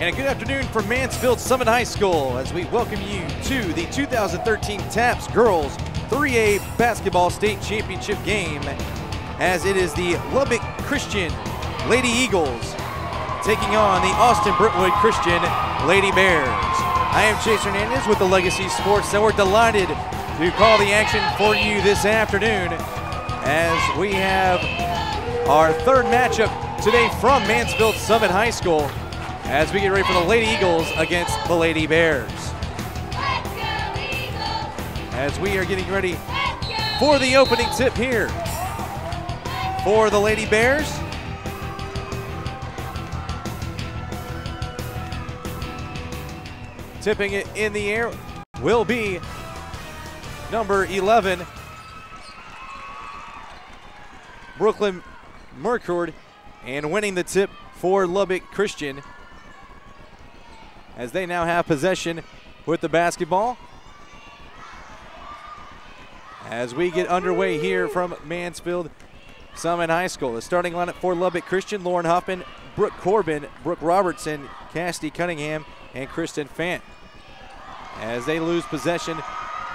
And a good afternoon from Mansfield Summit High School as we welcome you to the 2013 TAPPS Girls 3A Basketball State Championship game as it is the Lubbock Christian Lady Eagles taking on the Austin Brentwood Christian Lady Bears. I am Chase Hernandez with the Legacy Sports and we're delighted to call the action for you this afternoon as we have our third matchup today from Mansfield Summit High School as we get ready for the Lady Eagles against the Lady Bears. As we are getting ready for the opening tip here for the Lady Bears. Tipping it in the air will be number 11, Brooklyn Mercord, and winning the tip for Lubbock Christian as they now have possession with the basketball. As we get underway here from Mansfield Summit High School. The starting lineup for Lubbock Christian, Lauren Huffman, Brooke Corbin, Brooke Robertson, Cassidy Cunningham, and Kristen Fant. As they lose possession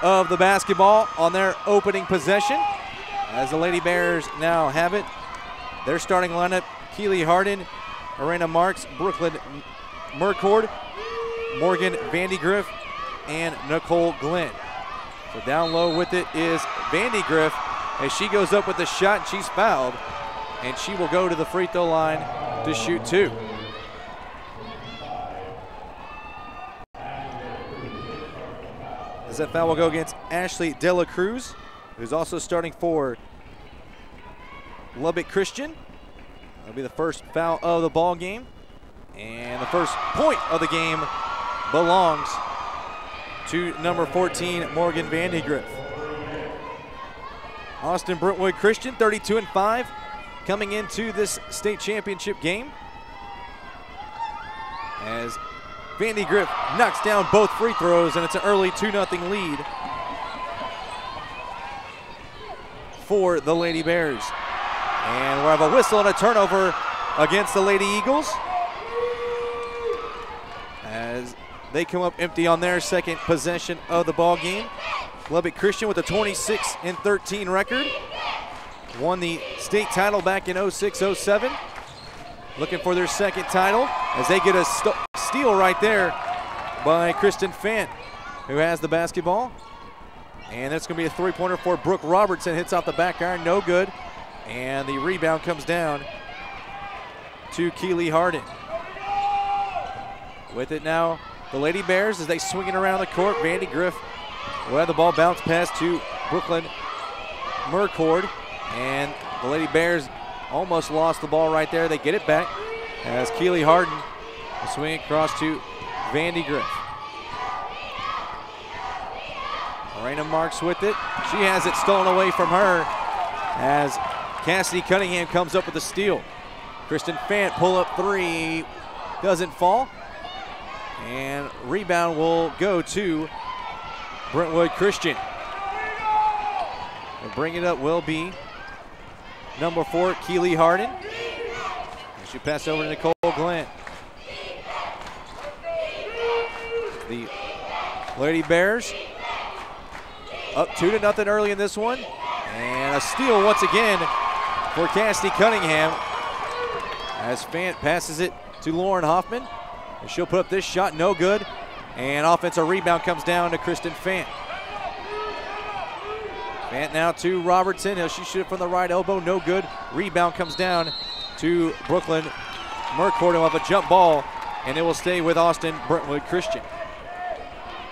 of the basketball on their opening possession. As the Lady Bears now have it. Their starting lineup, Keely Harden, Arena Marks, Brooklyn Mercord, Morgan Vandegrift, and Nicole Glenn. So down low with it is Vandegrift as she goes up with the shot. And she's fouled, and she will go to the free throw line to shoot two. As that foul will go against Ashley Dela Cruz, who's also starting for Lubbock Christian. That'll be the first foul of the ball game. And the first point of the game belongs to number 14, Morgan Vandegrift. Austin Brentwood Christian, 32 and 5, coming into this state championship game. As Vandegrift knocks down both free throws, and it's an early 2 0 lead for the Lady Bears. And we'll have a whistle and a turnover against the Lady Eagles. As they come up empty on their second possession of the ball game. Lubbock Christian with a 26 and 13 record. Won the state title back in 06-07. Looking for their second title as they get a st steal right there by Kristen Fant, who has the basketball. And that's going to be a three-pointer for Brooke Robertson. Hits off the back iron, no good. And the rebound comes down to Keely Harden. With it now, the Lady Bears as they swing it around the court. Vandegrift will have the ball bounce pass to Brooklyn Mercord. And the Lady Bears almost lost the ball right there. They get it back as Keely Harden will swing across to Vandegrift. Morena Marks with it. She has it stolen away from her as Cassidy Cunningham comes up with a steal. Kristen Fant pull up three, doesn't fall. And rebound will go to Brentwood Christian. And bring it up will be number four, Keely Harden. And she pass over to Nicole Glenn. The Lady Bears up two to nothing early in this one. And a steal once again for Cassidy Cunningham as Fant passes it to Lauren Hoffman. She'll put up this shot, no good. And offensive rebound comes down to Kristen Fant. Fant now to Robertson. She shoot it from the right elbow, no good. Rebound comes down to Brooklyn Mercord off a jump ball, and it will stay with Austin Brentwood Christian.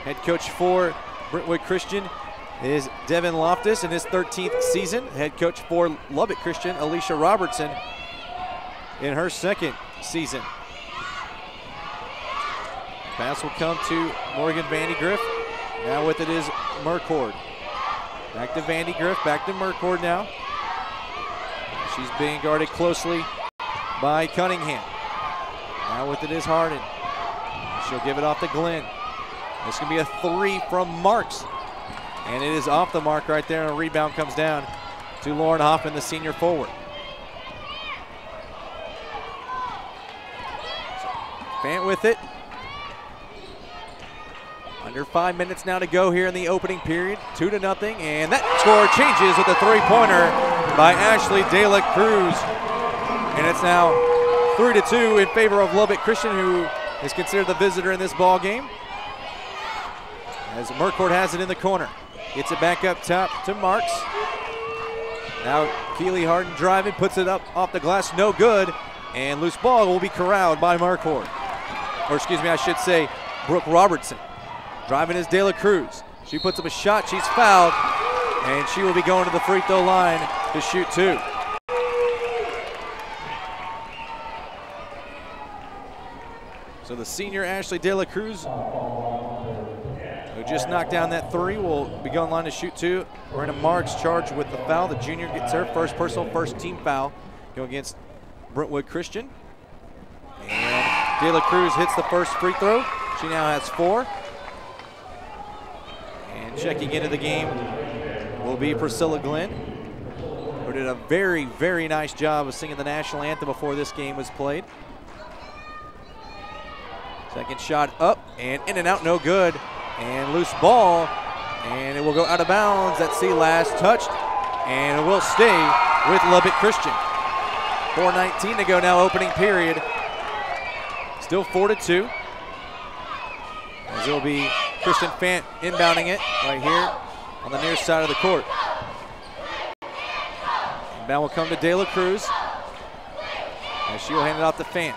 Head coach for Brentwood Christian is Devin Loftus in his 13th season. Head coach for Lubbock Christian, Alicia Robertson, in her second season. Pass will come to Morgan Vandegrift. Now with it is Mercord. Back to Vandegrift, back to Mercord now. She's being guarded closely by Cunningham. Now with it is Harden. She'll give it off to Glenn. This can be a three from Marks. And it is off the mark right there, and a rebound comes down to Lauren Hoffman, the senior forward. Fant with it. Under five minutes now to go here in the opening period. Two to nothing, and that score changes with a three-pointer by Ashley De La Cruz. And it's now three to two in favor of Lubbock Christian, who is considered the visitor in this ball game. As Mercord has it in the corner. Gets it back up top to Marks. Now Keely Harden driving, puts it up off the glass, no good. And loose ball will be corralled by Mercord. Or excuse me, I should say Brooke Robertson. Driving is De La Cruz. She puts up a shot, she's fouled, and she will be going to the free throw line to shoot two. So the senior Ashley De La Cruz, who just knocked down that three, will be going line to shoot two. Miranda Marks charged with the foul. The junior gets her first personal, first team foul going against Brentwood Christian. And De La Cruz hits the first free throw. She now has four. Checking into the game will be Priscilla Glenn, who did a very, very nice job of singing the national anthem before this game was played. Second shot up and in and out, no good. And loose ball, and it will go out of bounds. That's the last touched, and it will stay with Lubbock Christian. 4.19 to go now, opening period. Still 4 to 2. As it'll be Kristen Fant inbounding it right here on the near side of the court. Inbound will come to De La Cruz. And she will hand it off to Fant.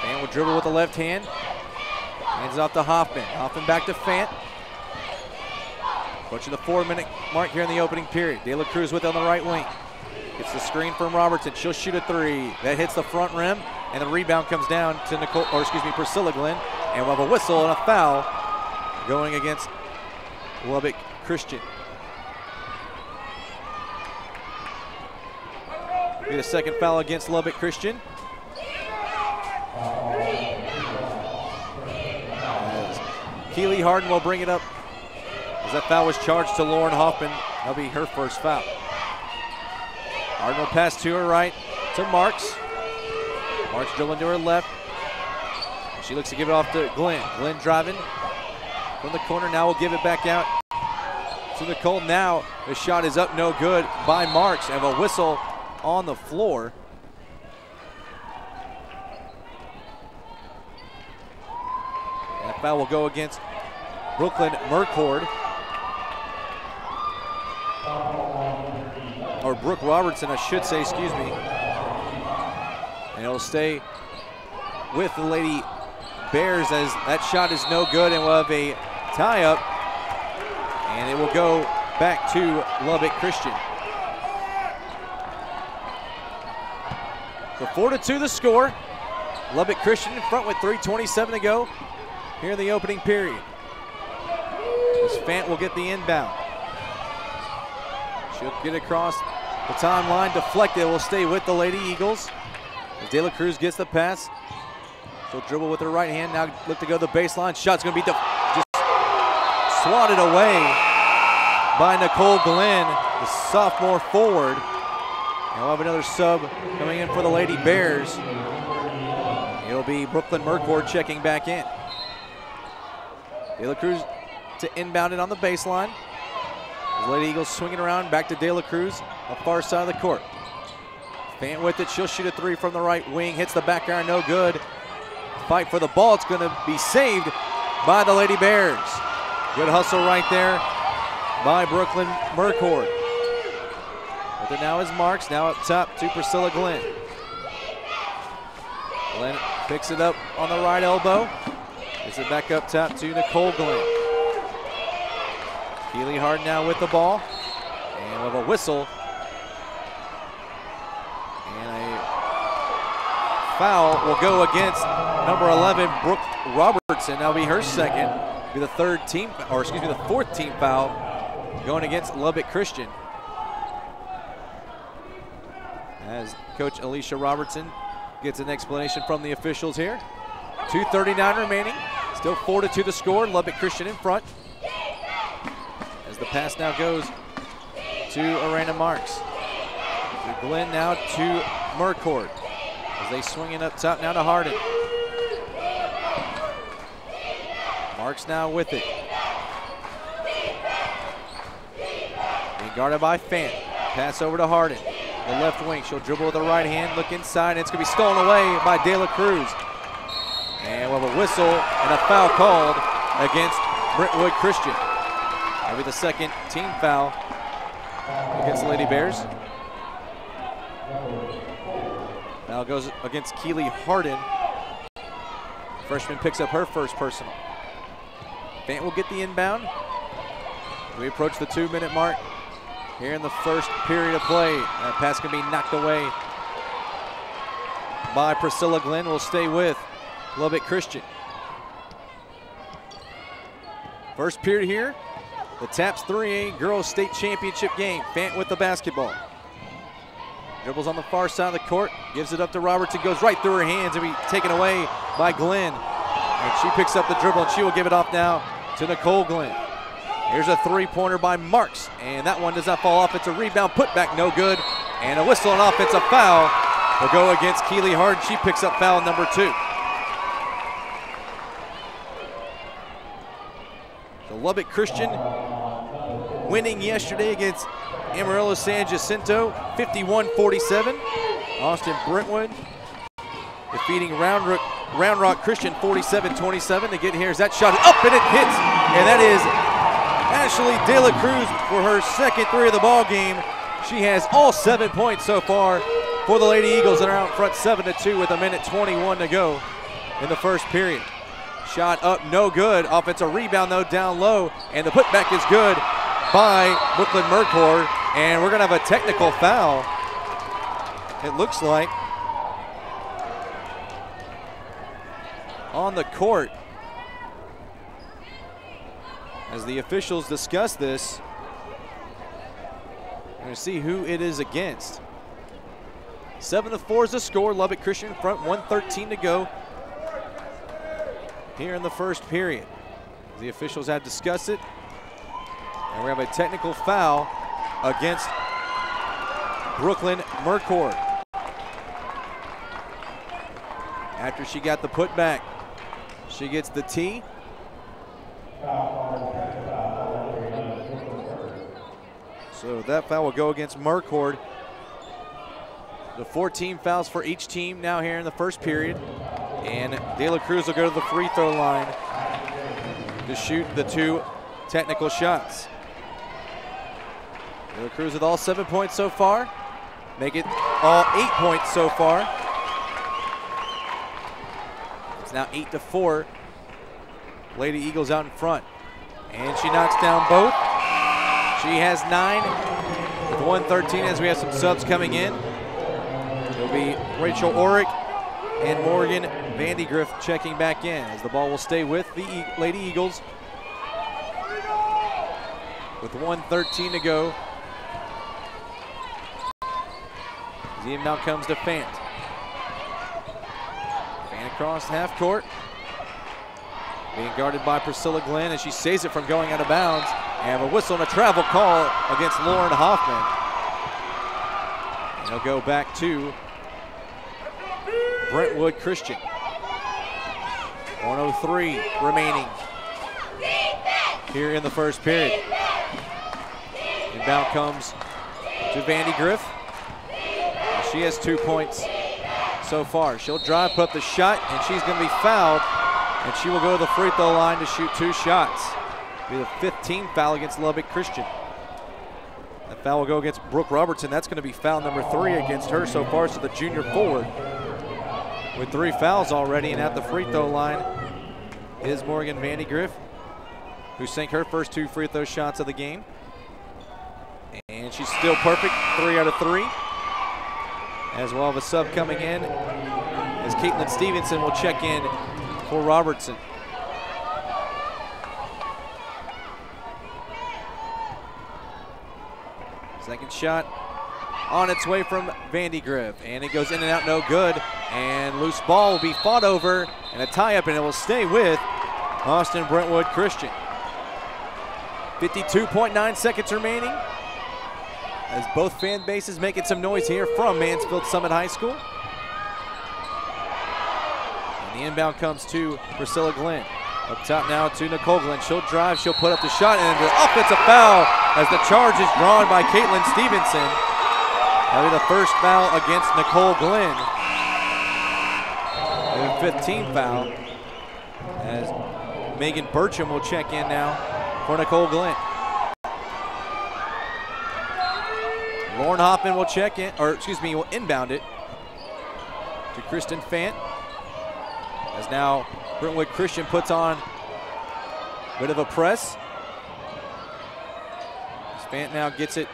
Fant will dribble with the left hand. Hands it off to Hoffman. Hoffman back to Fant. Approaching the four minute mark here in the opening period. De La Cruz with it on the right wing. Gets the screen from Robertson. She'll shoot a three. That hits the front rim, and the rebound comes down to Nicole, or excuse me, Priscilla Glenn. And we'll have a whistle and a foul going against Lubbock Christian. Be the second foul against Lubbock Christian. Keely Harden will bring it up as that foul was charged to Lauren Hoffman. That'll be her first foul. Harden will pass to her right to Marks. Marks dribbling to her left. She looks to give it off to Glenn. Glenn driving from the corner. Now we'll give it back out to Nicole. Now the shot is up, no good by Marks. And a whistle on the floor. That foul will go against Brooklyn Mercord. Or Brooke Robertson, I should say, excuse me. And it'll stay with the Lady Bears as that shot is no good and we'll have a tie up. And it will go back to Lubbock Christian. So 4 to 2 the score. Lubbock Christian in front with 3.27 to go here in the opening period. As Fant will get the inbound. She'll get across the timeline, deflected, will stay with the Lady Eagles. As De La Cruz gets the pass, she'll dribble with her right hand, now look to go to the baseline. Shot's gonna be just swatted away by Nicole Glenn, the sophomore forward. And we'll have another sub coming in for the Lady Bears. It'll be Brooklyn Mercord checking back in. De La Cruz to inbound it on the baseline. Lady Eagles swinging around back to De La Cruz, the far side of the court. Fant with it, she'll shoot a three from the right wing, hits the back iron, no good. Fight for the ball, it's gonna be saved by the Lady Bears. Good hustle right there by Brooklyn Mercord. With it now is Marks, now up top to Priscilla Glenn. Glenn picks it up on the right elbow. Gets it back up top to Nicole Glenn. Keely Hard now with the ball. And with a whistle. And a foul will go against number 11, Brooke Robertson. That'll be her second. Be the third team, or excuse me, the fourth team foul going against Lubbock Christian. As Coach Alicia Robertson gets an explanation from the officials here. 2.39 remaining. Still 4 to 2 the score. Lubbock Christian in front. As the pass now goes to Arena Marks. To Glenn now to Mercord. As they swing it up top now to Harden. Marks now with it. Being guarded by Fant. Pass over to Harden. The left wing. She'll dribble with the right hand, look inside, and it's going to be stolen away by De La Cruz. And we'll have a whistle and a foul called against Brentwood Christian. That'll be the second team foul against the Lady Bears. Foul goes against Keely Harden. Freshman picks up her first personal. Fant will get the inbound. We approach the two minute mark here in the first period of play. That pass can be knocked away by Priscilla Glenn. Will stay with Lubbock Christian. First period here, the TAPPS 3A Girls State Championship game. Fant with the basketball. Dribbles on the far side of the court, gives it up to Robertson, goes right through her hands and be taken away by Glenn. And she picks up the dribble and she will give it off now to Nicole Glenn. Here's a three-pointer by Marks, and that one does not fall off. It's a rebound, put back, no good. And a whistle and off. It's a foul will go against Keely Hard. She picks up foul number two. Lubbock Christian winning yesterday against Amarillo San Jacinto, 51-47. Austin Brentwood defeating Round Rock, Round Rock Christian 47-27 to get here. Is that shot up and it hits, and that is Ashley De La Cruz for her second three of the ball game. She has all seven points so far for the Lady Eagles that are out front 7 to 2 with a minute 21 to go in the first period. Shot up, no good. Offensive rebound, though, down low. And the putback is good by Brooklyn Mercord. And we're going to have a technical foul, it looks like, on the court. As the officials discuss this, we're going to see who it is against. 7 to 4 is the score. Lubbock Christian in front, 113 to go here in the first period. The officials have discussed it. And we have a technical foul against Brooklyn Mercord. After she got the putback, she gets the tee. So that foul will go against Mercord. The 14 fouls for each team now here in the first period. And De La Cruz will go to the free throw line to shoot the two technical shots. De La Cruz with all seven points so far. Make it all eight points so far. It's now eight to four. Lady Eagles out in front. And she knocks down both. She has nine with 113 as we have some subs coming in. It'll be Rachel Orick and Morgan Vandegrift checking back in as the ball will stay with the e Lady Eagles. With 113 to go. The inbound comes to Fant. Fant across half court. Being guarded by Priscilla Glenn as she saves it from going out of bounds. And a whistle and a travel call against Lauren Hoffman. And he'll go back to Brentwood Christian. 103 remaining here in the first period. Inbound comes to Vandegrift. She has two points so far. She'll drive, put up the shot, and she's going to be fouled. And she will go to the free throw line to shoot two shots. Be the 15th foul against Lubbock Christian. That foul will go against Brooke Robertson. That's going to be foul number three against her so far. So the junior forward with three fouls already and at the free throw line is Morgan Vandegrift, who sank her first two free throw shots of the game. And she's still perfect, three out of three. As well have a sub coming in as Caitlin Stevenson will check in for Robertson. Second shot on its way from Vandegrift, and it goes in and out, no good. And loose ball will be fought over, and a tie-up, and it will stay with Austin Brentwood Christian. 52.9 seconds remaining as both fan bases making some noise here from Mansfield Summit High School. And the inbound comes to Priscilla Glenn. Up top now to Nicole Glenn. She'll drive, she'll put up the shot, and the offensive foul as the charge is drawn by Caitlin Stevenson. That'll be the first foul against Nicole Glenn. And 15 foul as Megan Burcham will check in now for Nicole Glenn. Lauren Hoffman will check in, or excuse me, will inbound it to Kristen Fant. As now Brentwood Christian puts on a bit of a press. Fant now gets it.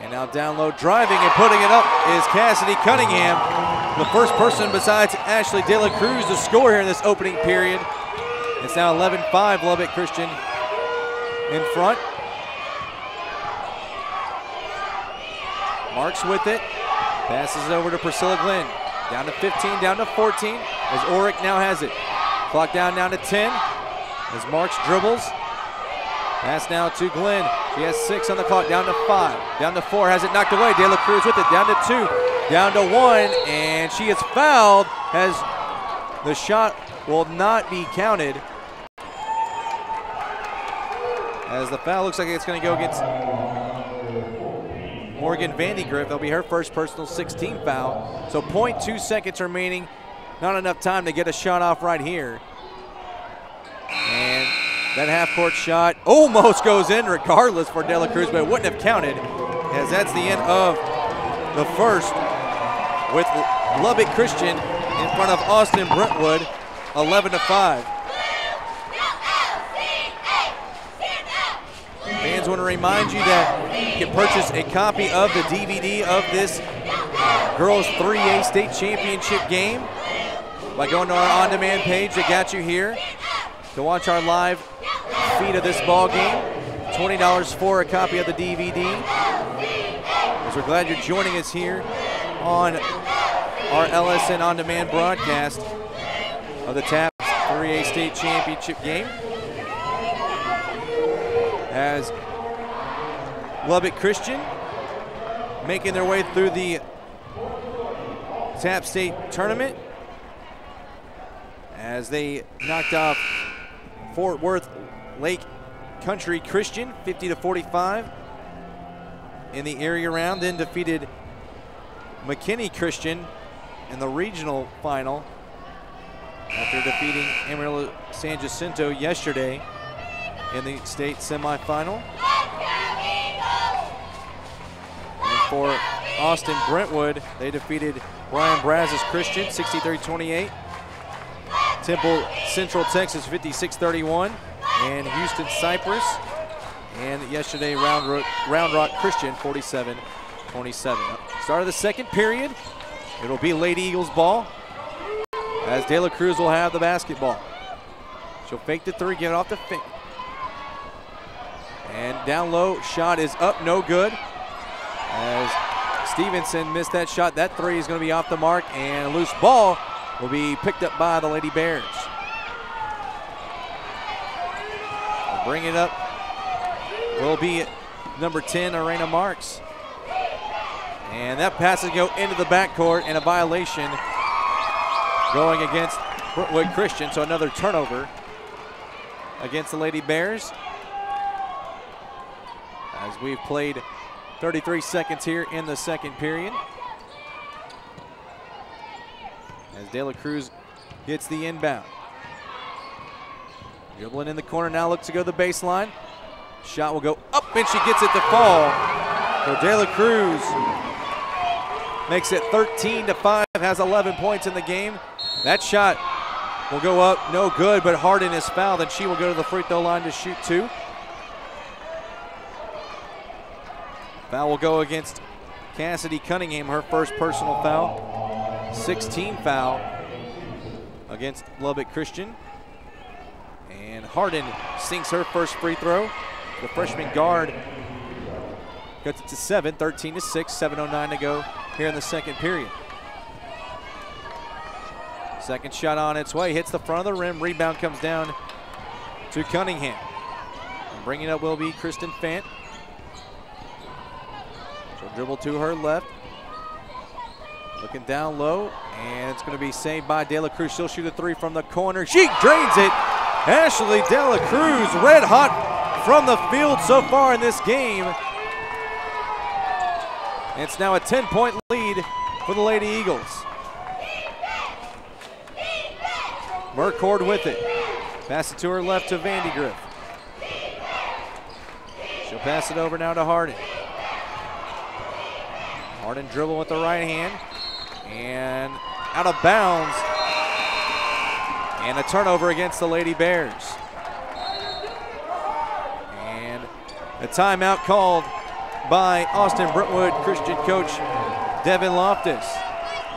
And now down low driving and putting it up is Cassidy Cunningham. The first person besides Ashley De La Cruz to score here in this opening period. It's now 11-5 Lubbock Christian in front. Marks with it. Passes it over to Priscilla Glenn. Down to 15, down to 14, as Orick now has it. Clock down down to 10, as Marks dribbles. Pass now to Glenn. She has six on the clock, down to five, down to four, has it knocked away. De La Cruz with it, down to two, down to one, and she is fouled as the shot will not be counted. As the foul looks like it's going to go against Morgan Vandegrift. That'll be her first personal 16 foul. So 0.2 seconds remaining. Not enough time to get a shot off right here. And that half-court shot almost goes in regardless for De La Cruz, but it wouldn't have counted as that's the end of the first with Lubbock Christian in front of Austin Brentwood, 11 to 5. Fans want to remind you that you can purchase a copy of the DVD of this girls 3A state championship game by going to our on-demand page that got you here to watch our live feed of this ball game. $20 for a copy of the DVD. As we're glad you're joining us here on our LSN on-demand broadcast of the TAPPS 3A state championship game. As Lubbock Christian making their way through the TAPPS State tournament as they knocked off Fort Worth Lake Country Christian 50 to 45 in the area round, then defeated McKinney Christian in the regional final after defeating Amarillo San Jacinto yesterday in the state semifinal. And for Austin Brentwood, they defeated Bryan Brazos Christian 63-28. Temple Central Texas 56-31 and Houston Cypress and yesterday Round Rock, Round Rock Christian 47-27. Start of the second period. It'll be Lady Eagles ball as De La Cruz will have the basketball. She'll fake the three, get it off the fake. And down low, shot is up, no good. As Stevenson missed that shot, that three is going to be off the mark, and a loose ball will be picked up by the Lady Bears. Bring it up will be number 10, Arena Marks. And that pass go into the backcourt and a violation going against Brentwood Christian. So another turnover against the Lady Bears. As we've played 33 seconds here in the second period. As De La Cruz gets the inbound. Dribbling in the corner now, looks to go to the baseline. Shot will go up and she gets it to fall. So De La Cruz makes it 13 to 5, has 11 points in the game. That shot will go up, no good, but Harden is fouled and she will go to the free throw line to shoot two. Foul will go against Cassidy Cunningham, her first personal foul. 16 foul against Lubbock Christian. And Harden sinks her first free throw. The freshman guard gets it to 7, 13 to 6, 7.09 to go here in the second period. Second shot on its way, hits the front of the rim, rebound comes down to Cunningham. And bringing up will be Kristen Fant. She'll dribble to her left. Looking down low, And it's going to be saved by De La Cruz. She'll shoot a three from the corner. She drains it. Ashley De La Cruz, red hot from the field so far in this game. It's now a 10 point lead for the Lady Eagles. Mercord with it. Pass it to her left to Vandegrift. She'll pass it over now to Harden. Harden dribble with the right hand. And out of bounds. And a turnover against the Lady Bears. And a timeout called by Austin Brentwood Christian coach Devin Loftus.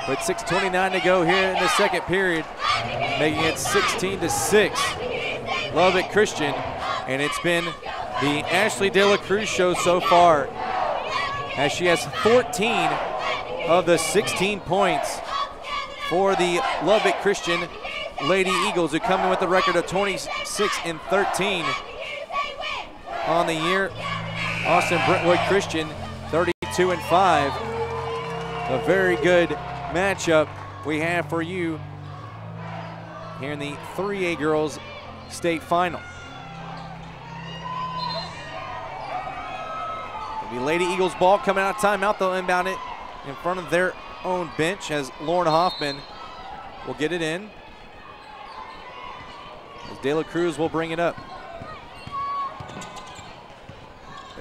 With 6.29 to go here in the second period, making it 16 to 6. Lubbock Christian, and it's been the Ashley De La Cruz show so far, as she has 14 of the 16 points for the Lubbock Christian Lady Eagles, who come in with a record of 26 and 13 on the year. Austin Brentwood Christian, 32 and 5. A very good matchup we have for you here in the 3A girls state final. It'll be Lady Eagles ball coming out of timeout. They'll inbound it in front of their own bench as Lauren Hoffman will get it in. As De La Cruz will bring it up.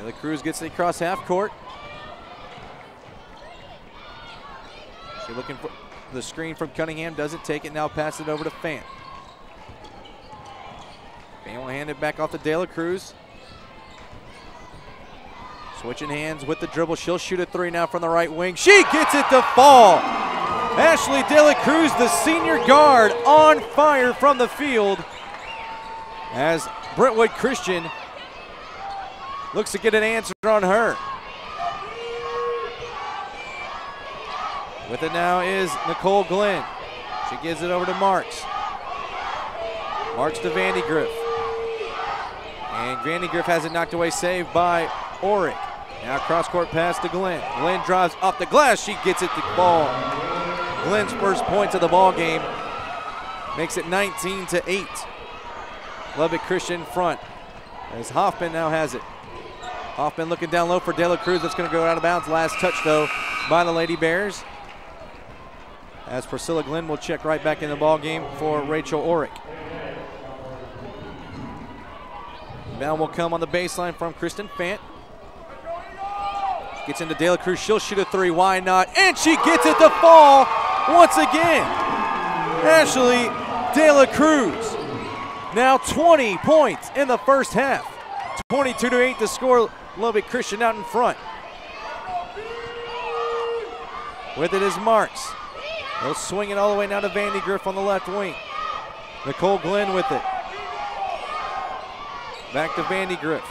De La Cruz gets it across half court. She's looking for the screen from Cunningham. Doesn't take it. Now pass it over to Fan. Fan will hand it back off to De La Cruz. Switching hands with the dribble. She'll shoot a three now from the right wing. She gets it to fall. Ashley De La Cruz, the senior guard, on fire from the field as Brentwood Christian looks to get an answer on her. With it now is Nicole Glenn. She gives it over to Marks. Marks to Vandegrift. And Vandegrift has it knocked away, saved by Orick. Now cross court pass to Glenn. Glenn drives off the glass. She gets it the ball. Glenn's first points of the ball game makes it 19 to 8. Lubbock Christian front as Hoffman now has it. Hoffman looking down low for De La Cruz. That's going to go out of bounds. Last touch, though, by the Lady Bears. As Priscilla Glenn will check right back in the ball game for Rachel Orick. Now will come on the baseline from Kristen Fant. Gets into De La Cruz. She'll shoot a three. Why not? And she gets it to fall once again. Ashley De La Cruz. Now 20 points in the first half. 22 to 8 to score. Lubbock Christian out in front. With it is Marks. He'll swing it all the way now to Vandegrift on the left wing. Nicole Glenn with it. Back to Vandegrift.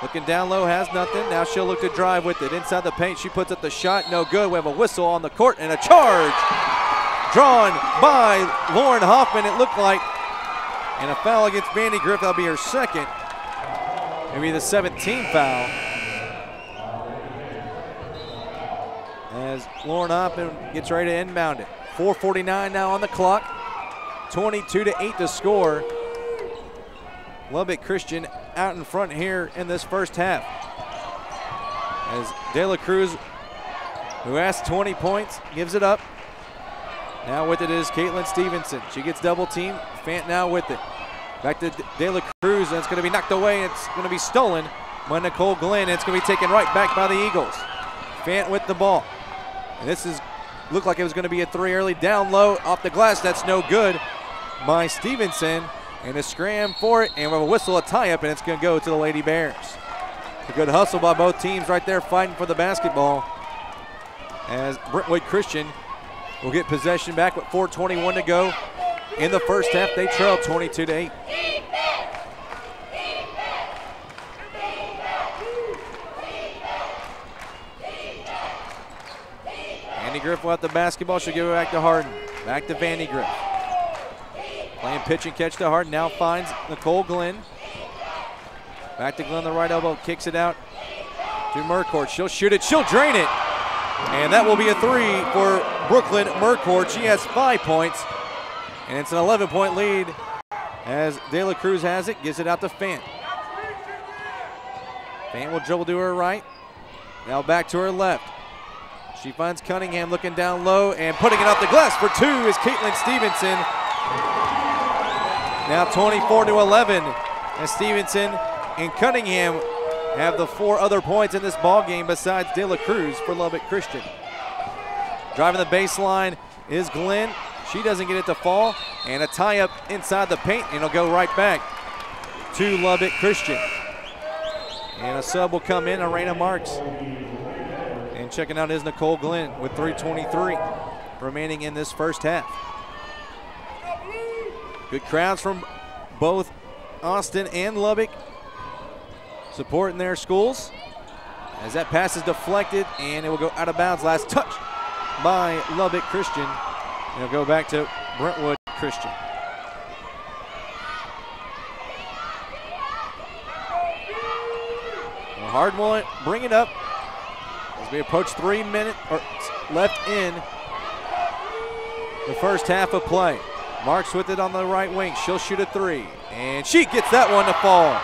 Looking down low, has nothing. Now she'll look to drive with it. Inside the paint, she puts up the shot. No good. We have a whistle on the court and a charge drawn by Lauren Hoffman, it looked like. And a foul against Vandegrift. That'll be her second. Maybe the 17th foul. As Lauren Hoffman gets ready to inbound it. 4.49 now on the clock. 22 to 8 to score. Lubbock Christian out in front here in this first half. As De La Cruz, who has 20 points, gives it up. Now with it is Caitlin Stevenson. She gets double team. Fant now with it. Back to De La Cruz, and it's going to be knocked away. It's going to be stolen by Nicole Glenn. And it's going to be taken right back by the Eagles. Fant with the ball. And this is looked like it was going to be a three early down low off the glass. That's no good by Stevenson. And a scram for it, and we with a whistle, a tie up, and it's going to go to the Lady Bears. A good hustle by both teams right there fighting for the basketball. As Brentwood Christian will get possession back with 4.21 to go. In the first half, they trail 22 to 8. Vandegrift will have the basketball. She'll give it back to Harden. Back to Vandegrift. Playing pitch and catch to Harden. Now finds Nicole Glenn. Back to Glenn, the right elbow. Kicks it out to Mercord. She'll shoot it. She'll drain it. And that will be a three for Brooklyn Mercord. She has five points. And it's an 11 point lead as De La Cruz has it, gives it out to Fant. Fant will dribble to her right. Now back to her left. She finds Cunningham looking down low and putting it off the glass for two is Caitlin Stevenson. Now 24 to 11 as Stevenson and Cunningham have the four other points in this ball game besides De La Cruz for Lubbock Christian. Driving the baseline is Glenn. She doesn't get it to fall, and a tie up inside the paint, and it'll go right back to Lubbock Christian. And a sub will come in, Arena Marks. And checking out is Nicole Glenn with 323 remaining in this first half. Good crowds from both Austin and Lubbock supporting their schools. As that pass is deflected and it will go out of bounds. Last touch by Lubbock Christian. It'll go back to Brentwood Christian. Harden. bring it up as we approach three minutes left in the first half of play. Marks with it on the right wing. She'll shoot a three, and she gets that one to fall.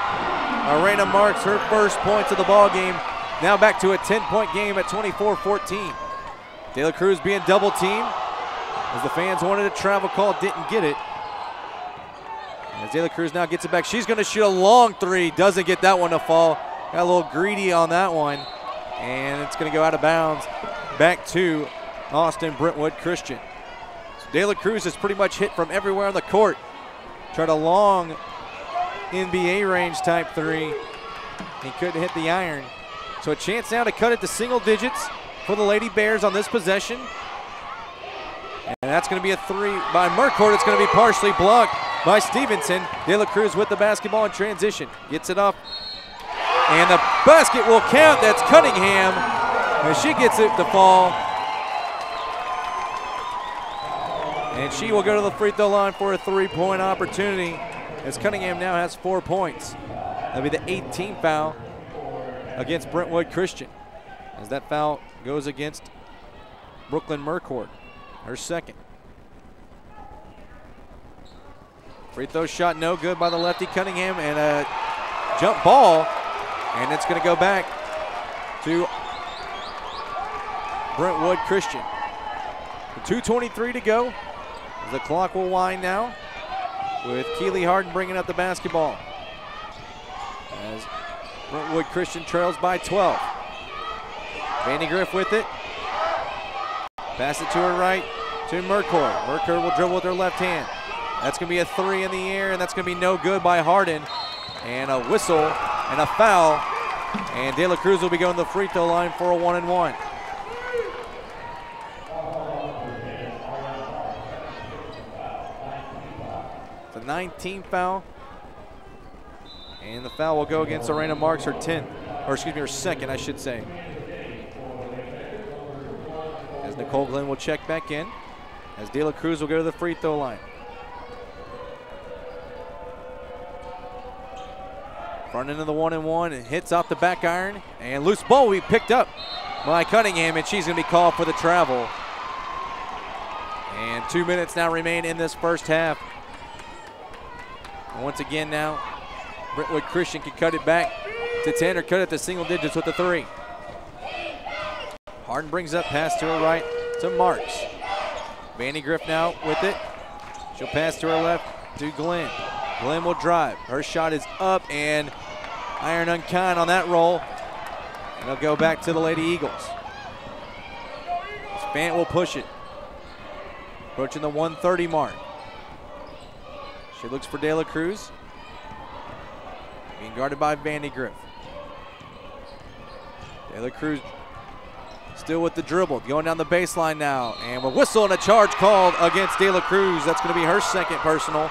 Arena Marks her first points of the ball game. Now back to a 10-point game at 24-14. De La Cruz being double teamed as the fans wanted a travel call, didn't get it. As De La Cruz now gets it back, she's going to shoot a long three, doesn't get that one to fall. Got a little greedy on that one, and it's going to go out of bounds back to Austin Brentwood Christian. So De La Cruz is pretty much hit from everywhere on the court. Tried a long NBA range type three. He couldn't hit the iron. So a chance now to cut it to single digits for the Lady Bears on this possession. And that's going to be a three by Mercord. It's going to be partially blocked by Stevenson. De La Cruz with the basketball in transition. Gets it up and the basket will count. That's Cunningham. And she gets it to fall. And she will go to the free throw line for a three point opportunity as Cunningham now has four points. That'll be the 18th foul against Brentwood Christian as that foul goes against Brooklyn Mercord, her second. Free throw shot no good by the lefty Cunningham and a jump ball and it's going to go back to Brentwood Christian. 2.23 to go. The clock will wind now with Keeley Harden bringing up the basketball. As Brentwood Christian trails by 12. Vandegrift with it. Pass it to her right to Mercord. Mercord will dribble with her left hand. That's going to be a three in the air, and that's going to be no good by Harden. And a whistle and a foul. And De La Cruz will be going to the free throw line for a one and one. The 19th foul. And the foul will go against Arena Marks, her 10th, or excuse me, her second, I should say. As Nicole Glenn will check back in, as De La Cruz will go to the free throw line. Front end of the one and one and hits off the back iron. And loose ball be picked up by Cunningham, and she's going to be called for the travel. And two minutes now remain in this first half. And once again now, Brentwood Christian can cut it back to 10 or cut it to single digits with the three. Harden brings up pass to her right to Marks. Vandegrift now with it. She'll pass to her left to Glenn. Glenn will drive. Her shot is up and Iron unkind on that roll. And they'll go back to the Lady Eagles. Fant will push it. Approaching the 130 mark. She looks for De La Cruz. Being guarded by Vandegrift. De La Cruz still with the dribble. Going down the baseline now. And whistle and a charge called against De La Cruz. That's going to be her second personal.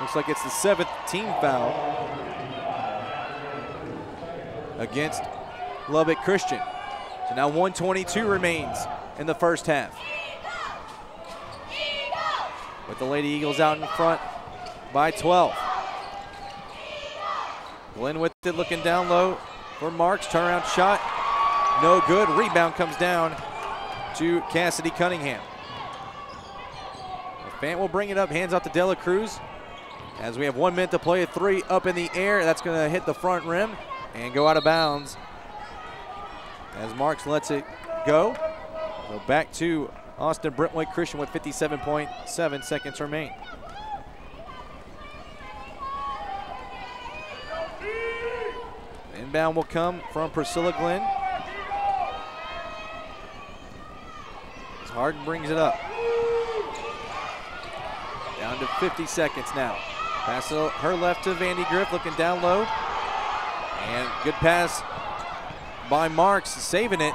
Looks like it's the seventh team foul against Lubbock Christian. So now 122 remains in the first half. With the Lady Eagles out in front by 12. Glenn with it looking down low for Marks. Turnaround shot, no good. Rebound comes down to Cassidy Cunningham. Fant will bring it up, hands off to Dela Cruz. As we have one minute to play, a three up in the air. That's going to hit the front rim and go out of bounds. As Marks lets it go. So back to Austin Brentwood Christian with 57.7 seconds remain. Inbound will come from Priscilla Glenn. As Harden brings it up. Down to 50 seconds now. Pass her left to Vandegrift, looking down low. And good pass by Marks, saving it.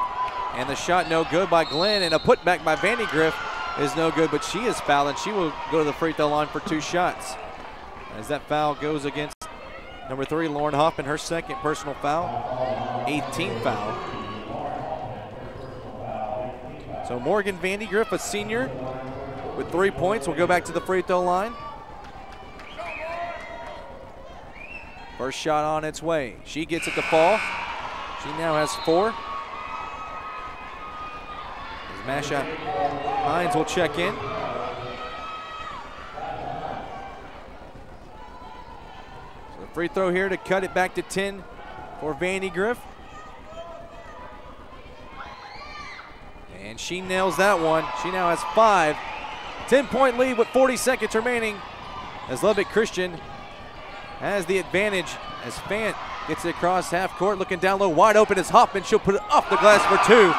And the shot no good by Glenn. And a putback by Vandegrift is no good, but she is fouled, and she will go to the free throw line for two shots. As that foul goes against number three, Lauren Hoffman, her second personal foul, 18 foul. So Morgan Vandegrift, a senior, with three points, will go back to the free throw line. First shot on its way. She gets it to fall. She now has four. As Masha Hines will check in. So the free throw here to cut it back to 10 for Vandegrift. And she nails that one. She now has five. 10 point lead with 40 seconds remaining as Lubbock Christian has the advantage as Fant gets it across half court, looking down low, wide open is Hoffman. She'll put it off the glass for two.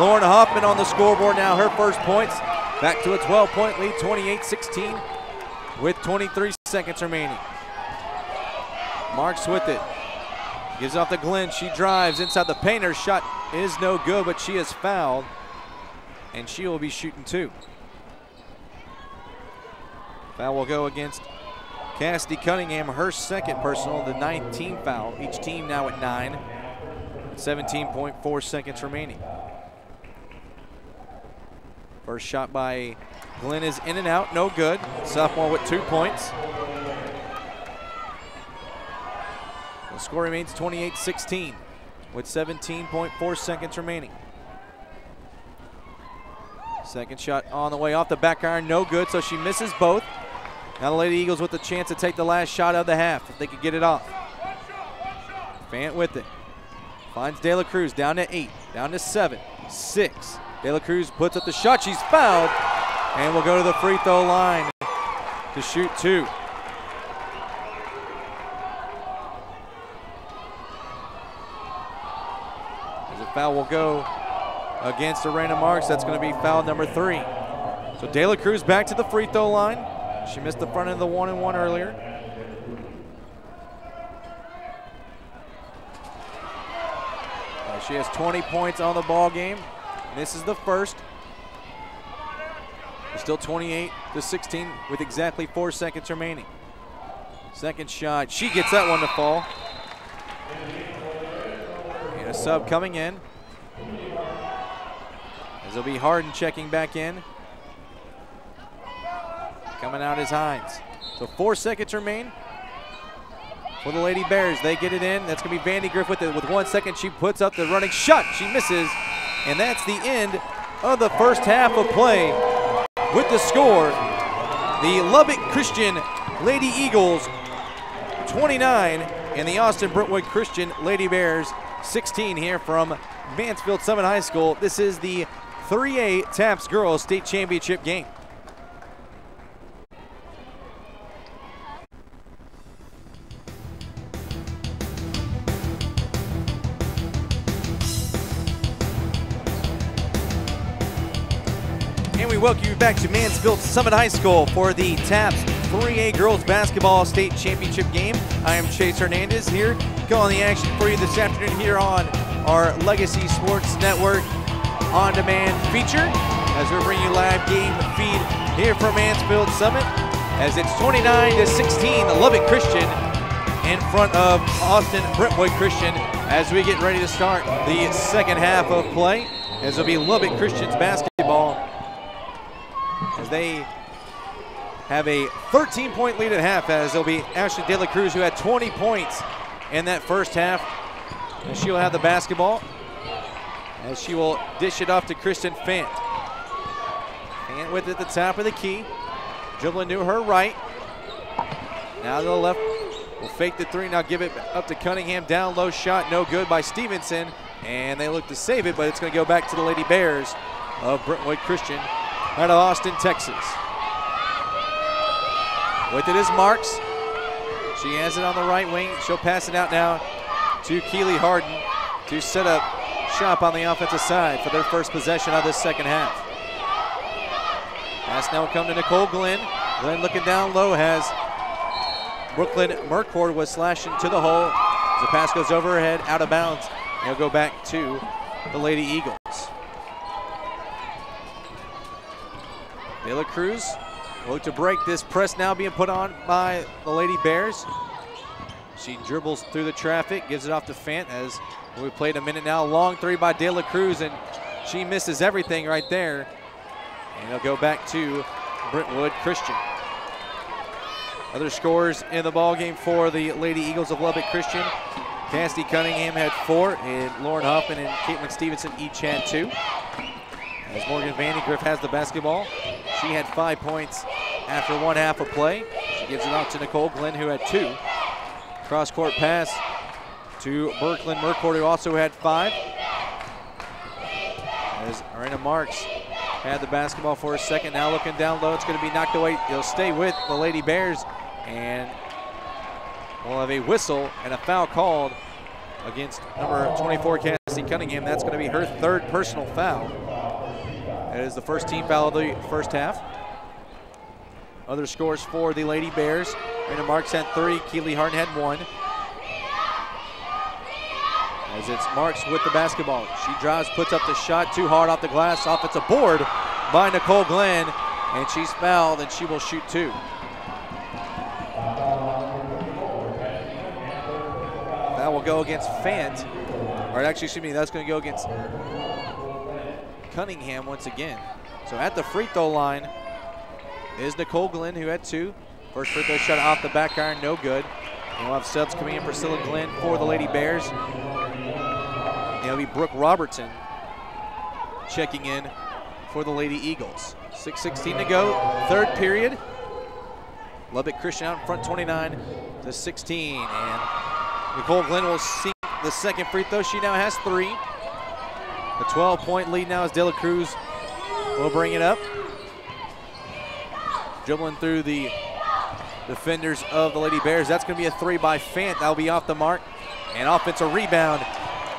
Lauren Hoffman on the scoreboard now, her first points. Back to a 12 point lead, 28 16, with 23 seconds remaining. Marks with it. Gives off the Glenn. She drives inside the paint. Her shot is no good, but she is fouled, and she will be shooting two. Foul will go against Cassidy Cunningham, her second personal, the ninth team foul. Each team now at nine. 17.4 seconds remaining. First shot by Glenn is in and out, no good. Sophomore with two points. The score remains 28-16 with 17.4 seconds remaining. Second shot on the way off the back iron, no good, so she misses both. Now the Lady Eagles with a chance to take the last shot of the half if they could get it off. Fant with it. Finds De La Cruz down to eight, down to seven, six. De La Cruz puts up the shot. She's fouled and will go to the free throw line to shoot two. Foul will go against Arena Marks, that's going to be foul number three. So De La Cruz back to the free throw line. She missed the front end of the one and one earlier. Uh, she has 20 points on the ball game. This is the first. still 28 to 16 with exactly four seconds remaining. Second shot, she gets that one to fall. A sub coming in. As it'll be Harden checking back in. Coming out is Hines. So four seconds remain for the Lady Bears. They get it in. That's going to be Vandegrift with it. With one second, she puts up the running shot. She misses. And that's the end of the first half of play with the score. The Lubbock Christian Lady Eagles 29 and the Austin Brentwood Christian Lady Bears 16 here from Mansfield Summit High School. This is the 3A TAPPS Girls State Championship game. And we welcome you back to Mansfield Summit High School for the TAPPS 3A Girls Basketball State Championship game. I am Chase Hernandez here, calling the action for you this afternoon here on our Legacy Sports Network on-demand feature as we're bringing you live game feed here from Mansfield Summit as it's 29 to 16, Lubbock Christian in front of Austin Brentwood Christian as we get ready to start the second half of play as it'll be Lubbock Christian's basketball as they have a 13 point lead at half as it'll be Ashley De La Cruz who had 20 points in that first half And she'll have the basketball as she will dish it off to Kristen Fant. Fant with it at the top of the key. Dribbling to her right. Now to the left. Will fake the three. Now give it up to Cunningham. Down low shot. No good by Stevenson. And they look to save it, but it's going to go back to the Lady Bears of Brentwood Christian out of Austin, Texas. With it is Marks. She has it on the right wing. She'll pass it out now to Keely Harden to set up shop on the offensive side for their first possession of this second half. Pass now will come to Nicole Glenn. Glenn looking down low has Brooklyn Mercord was slashing to the hole. The pass goes over her head, out of bounds. He'll go back to the Lady Eagles. De La Cruz look to break this press now being put on by the Lady Bears. She dribbles through the traffic, gives it off to Fant as we played a minute now. Long three by De La Cruz, and she misses everything right there. And it'll go back to Brentwood Christian. Other scores in the ball game for the Lady Eagles of Lubbock Christian. Cassidy Cunningham had four, and Lauren Hoffman and Caitlin Stevenson each had two. As Morgan Vandegrift has the basketball, she had five points after one half of play. She gives it off to Nicole Glenn, who had two. Cross court pass to Brooklyn Mercord, who also had five. As Arena Marks had the basketball for a second. Now looking down low, it's going to be knocked away. It'll stay with the Lady Bears, and we'll have a whistle and a foul called against number 24, Cassie Cunningham. That's going to be her third personal foul. That is the first team foul of the first half. Other scores for the Lady Bears. Raina Marks had three, Keely Harden had one. As it's Marks with the basketball. She drives, puts up the shot, too hard off the glass, off it's a board by Nicole Glenn, and she's fouled, and she will shoot two. That will go against Fant, or actually, excuse me, that's going to go against Cunningham once again. So at the free throw line is Nicole Glenn, who had two. First free throw shot off the back iron, no good. And we'll have subs coming in. Priscilla Glenn for the Lady Bears. And It'll be Brooke Robertson checking in for the Lady Eagles. 6.16 to go, third period. Lubbock Christian out in front 29 to 16. And Nicole Glenn will seek the second free throw. She now has three. The 12 point lead now as De La Cruz will bring it up. Dribbling through the defenders of the Lady Bears. That's going to be a three by Fant. That'll be off the mark. And offensive rebound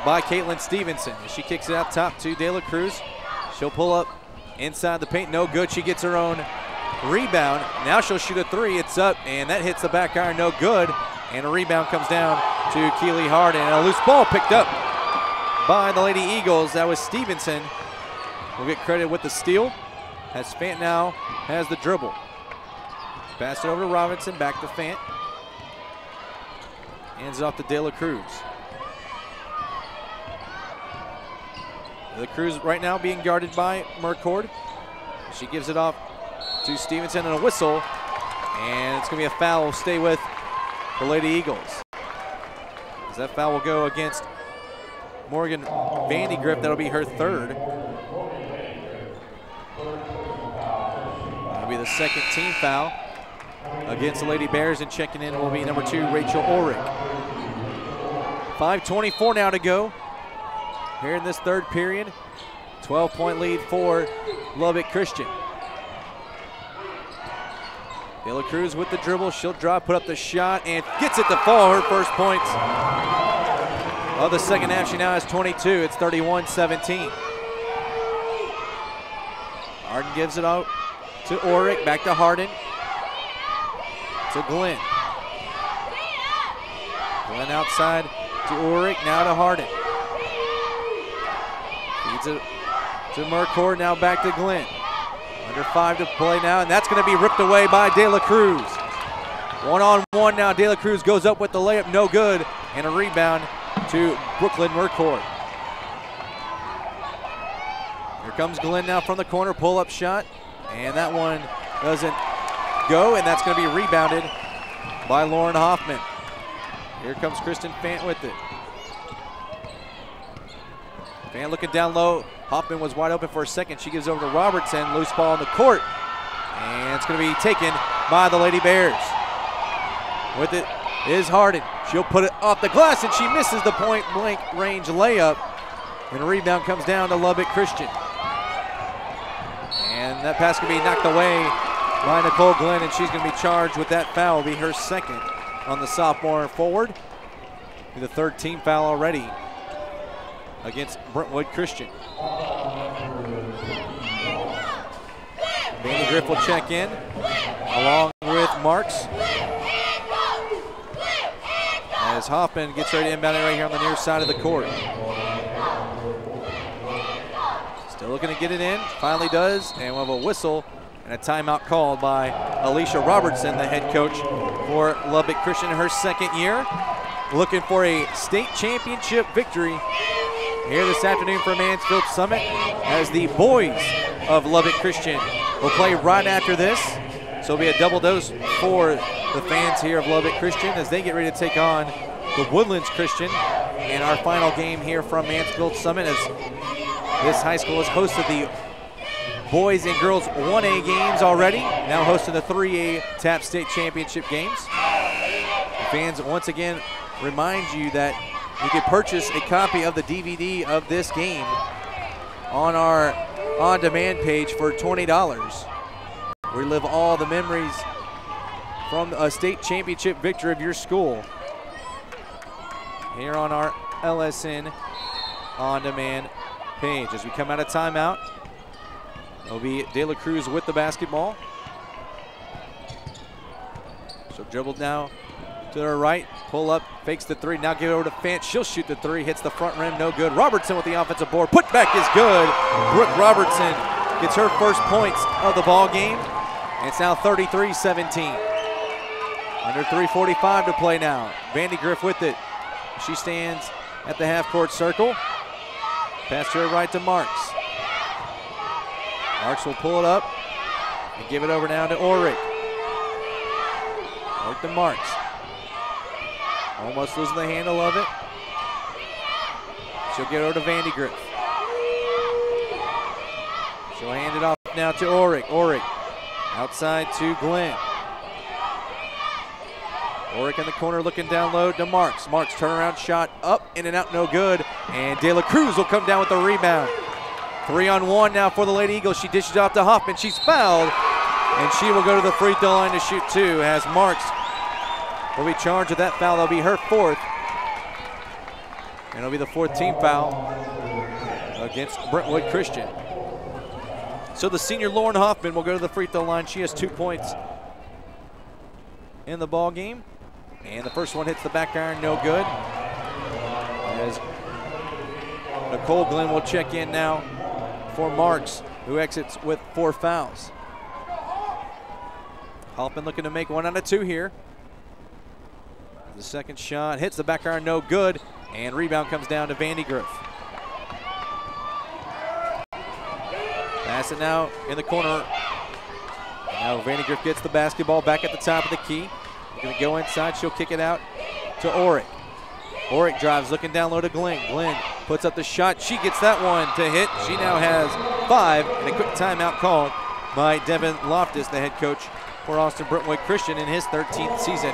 by Caitlin Stevenson. She kicks it out top to De La Cruz. She'll pull up inside the paint. No good. She gets her own rebound. Now she'll shoot a three. It's up, and that hits the back iron. No good. And a rebound comes down to Keely Harden. And a loose ball picked up by the Lady Eagles. That was Stevenson. We'll get credit with the steal. As Fant now has the dribble. Pass it over to Robinson, back to Fant. Hands it off to De La Cruz. De La Cruz right now being guarded by Mercord. She gives it off to Stevenson and a whistle. And it's going to be a foul. Stay with the Lady Eagles. As that foul will go against Morgan Vandegrift. That'll be her third. That'll be the second team foul against the Lady Bears. And checking in will be number two, Rachel Ulrich. 5.24 now to go here in this third period. 12 point lead for Lubbock Christian. De La Cruz with the dribble. She'll drive, put up the shot, and gets it to fall. Her first points of the second half. She now has 22. It's 31 17. Harden gives it out to Orick. Back to Harden. To Glenn. Glenn outside to Orick. Now to Harden. Feeds it to Mercord. Now back to Glenn. Under five to play now, and that's going to be ripped away by De La Cruz. One on one now. De La Cruz goes up with the layup, no good, and a rebound to Brooklyn Mercord. Here comes Glenn now from the corner, pull up shot, and that one doesn't go, and that's going to be rebounded by Lauren Hoffman. Here comes Kristen Fant with it. Fant looking down low. Hoffman was wide open for a second. She gives over to Robertson. Loose ball in the court. And it's going to be taken by the Lady Bears. With it is Harden. She'll put it off the glass, and she misses the point blank range layup. And a rebound comes down to Lubbock Christian. And that pass can be knocked away by Nicole Glenn, and she's going to be charged with that foul. Will be her second on the sophomore forward. The third team foul already against Brentwood Christian. Vandegrift will check in along with Marks. As Hoffman gets ready to inbound right here on the near side of the court. Still looking to get it in. Finally does. And we'll have a whistle and a timeout called by Alicia Robertson, the head coach for Lubbock Christian her second year. Looking for a state championship victory here this afternoon for Mansfield Summit as the boys of Lubbock Christian will play right after this. So it'll be a double dose for the fans here of Lubbock Christian as they get ready to take on the Woodlands Christian in our final game here from Mansfield Summit as this high school has hosted the boys and girls 1A games already, now hosting the 3A TAPPS State Championship games. Fans once again remind you that you can purchase a copy of the DVD of this game on our on-demand page for $20. Relive all the memories from a state championship victory of your school here on our LSN on-demand page. As we come out of timeout, it'll be De La Cruz with the basketball. So dribbled now to her right, pull up, fakes the three, now give it over to Fant. She'll shoot the three, hits the front rim, no good. Robertson with the offensive board, put back is good. Brooke Robertson gets her first points of the ball game. It's now 33-17. Under 3.45 to play now. Vandegrift with it. She stands at the half court circle. Pass to her right to Marks. Marks will pull it up and give it over now to Orick. Orick to Marks. Almost losing the handle of it. She'll get over to Vandegrift. She'll hand it off now to Orick. Orick outside to Glenn. Orick in the corner looking down low to Marks. Marks turnaround shot up, in and out, no good. And De La Cruz will come down with the rebound. Three on one now for the Lady Eagles. She dishes off to Hoffman. She's fouled, and she will go to the free throw line to shoot two as Marks will be charged with that foul. That'll be her fourth. And it'll be the fourth team foul against Brentwood Christian. So the senior Lauren Hoffman will go to the free throw line. She has two points in the ball game. And the first one hits the back iron, no good. As Nicole Glenn will check in now for Marks, who exits with four fouls. Hoffman looking to make one out of two here. The second shot hits the back iron, no good. And rebound comes down to Vandegrift. Pass it now in the corner. Now Vandegrift gets the basketball back at the top of the key. Gonna go inside, she'll kick it out to Orick. Orick drives, looking down low to Glenn. Glenn puts up the shot. She gets that one to hit. She now has five, and a quick timeout called by Devin Loftus, the head coach for Austin Brentwood Christian in his 13th season.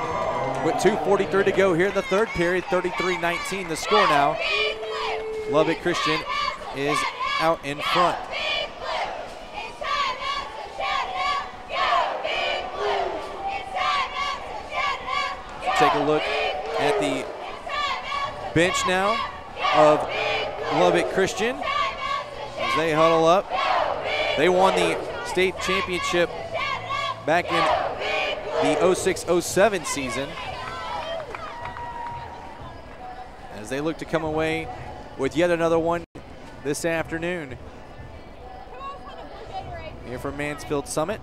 With 2.43 to go here in the third period, 33-19 the score now. Lubbock Christian is out in front. Take a look at the bench now of Lubbock Christian as they huddle up. They won the state championship back in the 06-07 season as they look to come away with yet another one this afternoon here from Mansfield Summit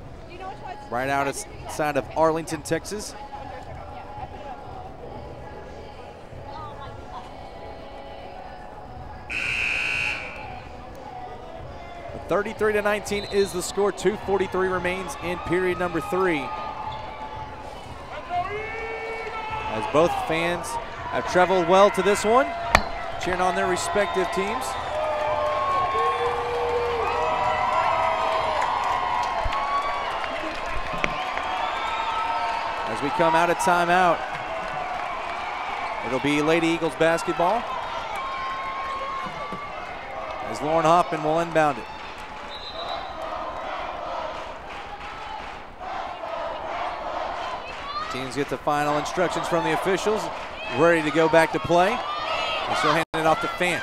right outside of Arlington, Texas. 33 to 19 is the score. 2:43 remains in period number three. As both fans have traveled well to this one, cheering on their respective teams. As we come out of timeout, it'll be Lady Eagles basketball. As Lauren Hoffman will inbound it. Get the final instructions from the officials, ready to go back to play. And she'll hand it off to Fant.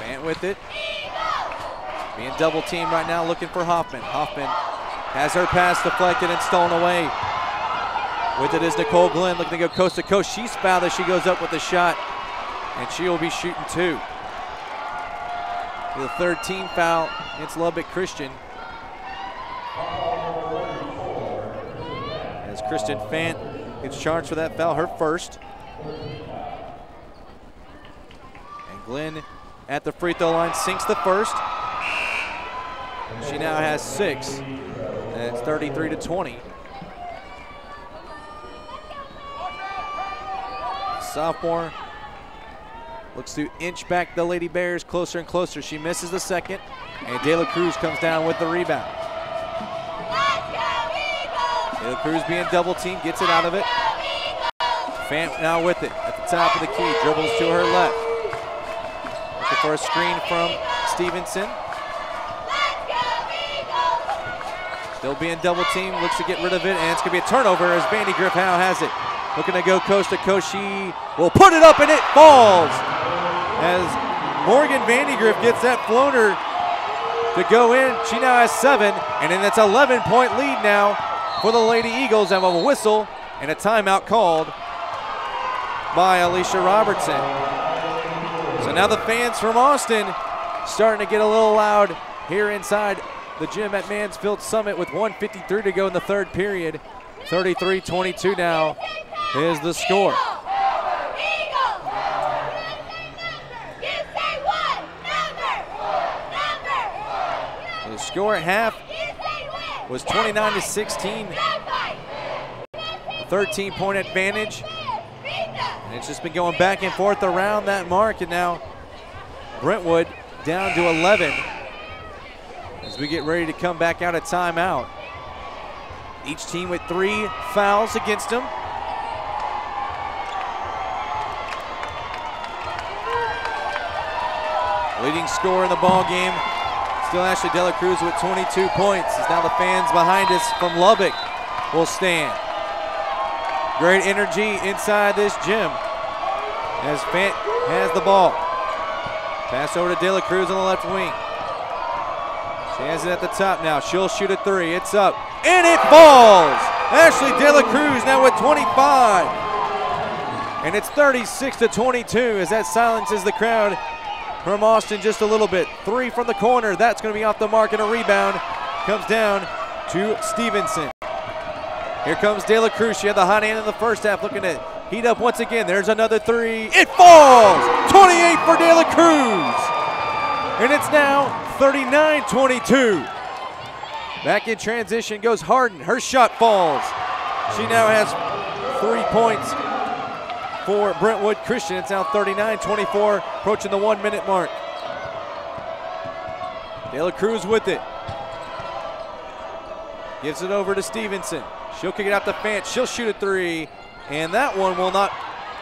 Fant with it. Being double teamed right now, looking for Hoffman. Hoffman has her pass deflected and stolen away. With it is Nicole Glenn looking to go coast to coast. She's fouled as she goes up with the shot, and she will be shooting two. The third team foul against Lubbock Christian. Kristen Fant gets charged for that foul, her first. And Glenn at the free throw line sinks the first. She now has six, and it's 33 to 20. Sophomore looks to inch back the Lady Bears closer and closer. She misses the second, and De La Cruz comes down with the rebound. De La Cruz being double teamed, gets it out of it. Fant now with it at the top of the key, dribbles to her left. Looking for a screen from Stevenson. Still being double teamed, looks to get rid of it, and it's going to be a turnover as Vandegrift has it. Looking to go coast to coast. She will put it up and it falls. As Morgan Vandegrift gets that floater to go in. She now has seven, and then it's 11 point lead now for the Lady Eagles. And a whistle and a timeout called by Alicia Robertson. So now the fans from Austin starting to get a little loud here inside the gym at Mansfield Summit with 153 to go in the third period. 33-22 now is the score. The score at half was 29 to 16. A 13 point advantage. And it's just been going back and forth around that mark. And now Brentwood down to 11 as we get ready to come back out of timeout. Each team with three fouls against them. Leading scorer in the ball game, still Ashley Dela Cruz with 22 points. As now the fans behind us from Lubbock will stand. Great energy inside this gym as Fant has the ball. Pass over to Dela Cruz on the left wing. She has it at the top now. She'll shoot a three. It's up. And it falls! Ashley Dela Cruz now with 25. And it's 36 to 22 as that silences the crowd from Austin just a little bit. Three from the corner. That's going to be off the mark and a rebound. Comes down to Stevenson. Here comes De La Cruz. She had the hot hand in the first half looking to heat up once again. There's another three. It falls! 28 for De La Cruz. And it's now 39-22. Back in transition goes Harden. Her shot falls. She now has three points for Brentwood Christian. It's now 39-24, approaching the one minute mark. De La Cruz with it. Gives it over to Stevenson. She'll kick it out to Fant. She'll shoot a three, and that one will not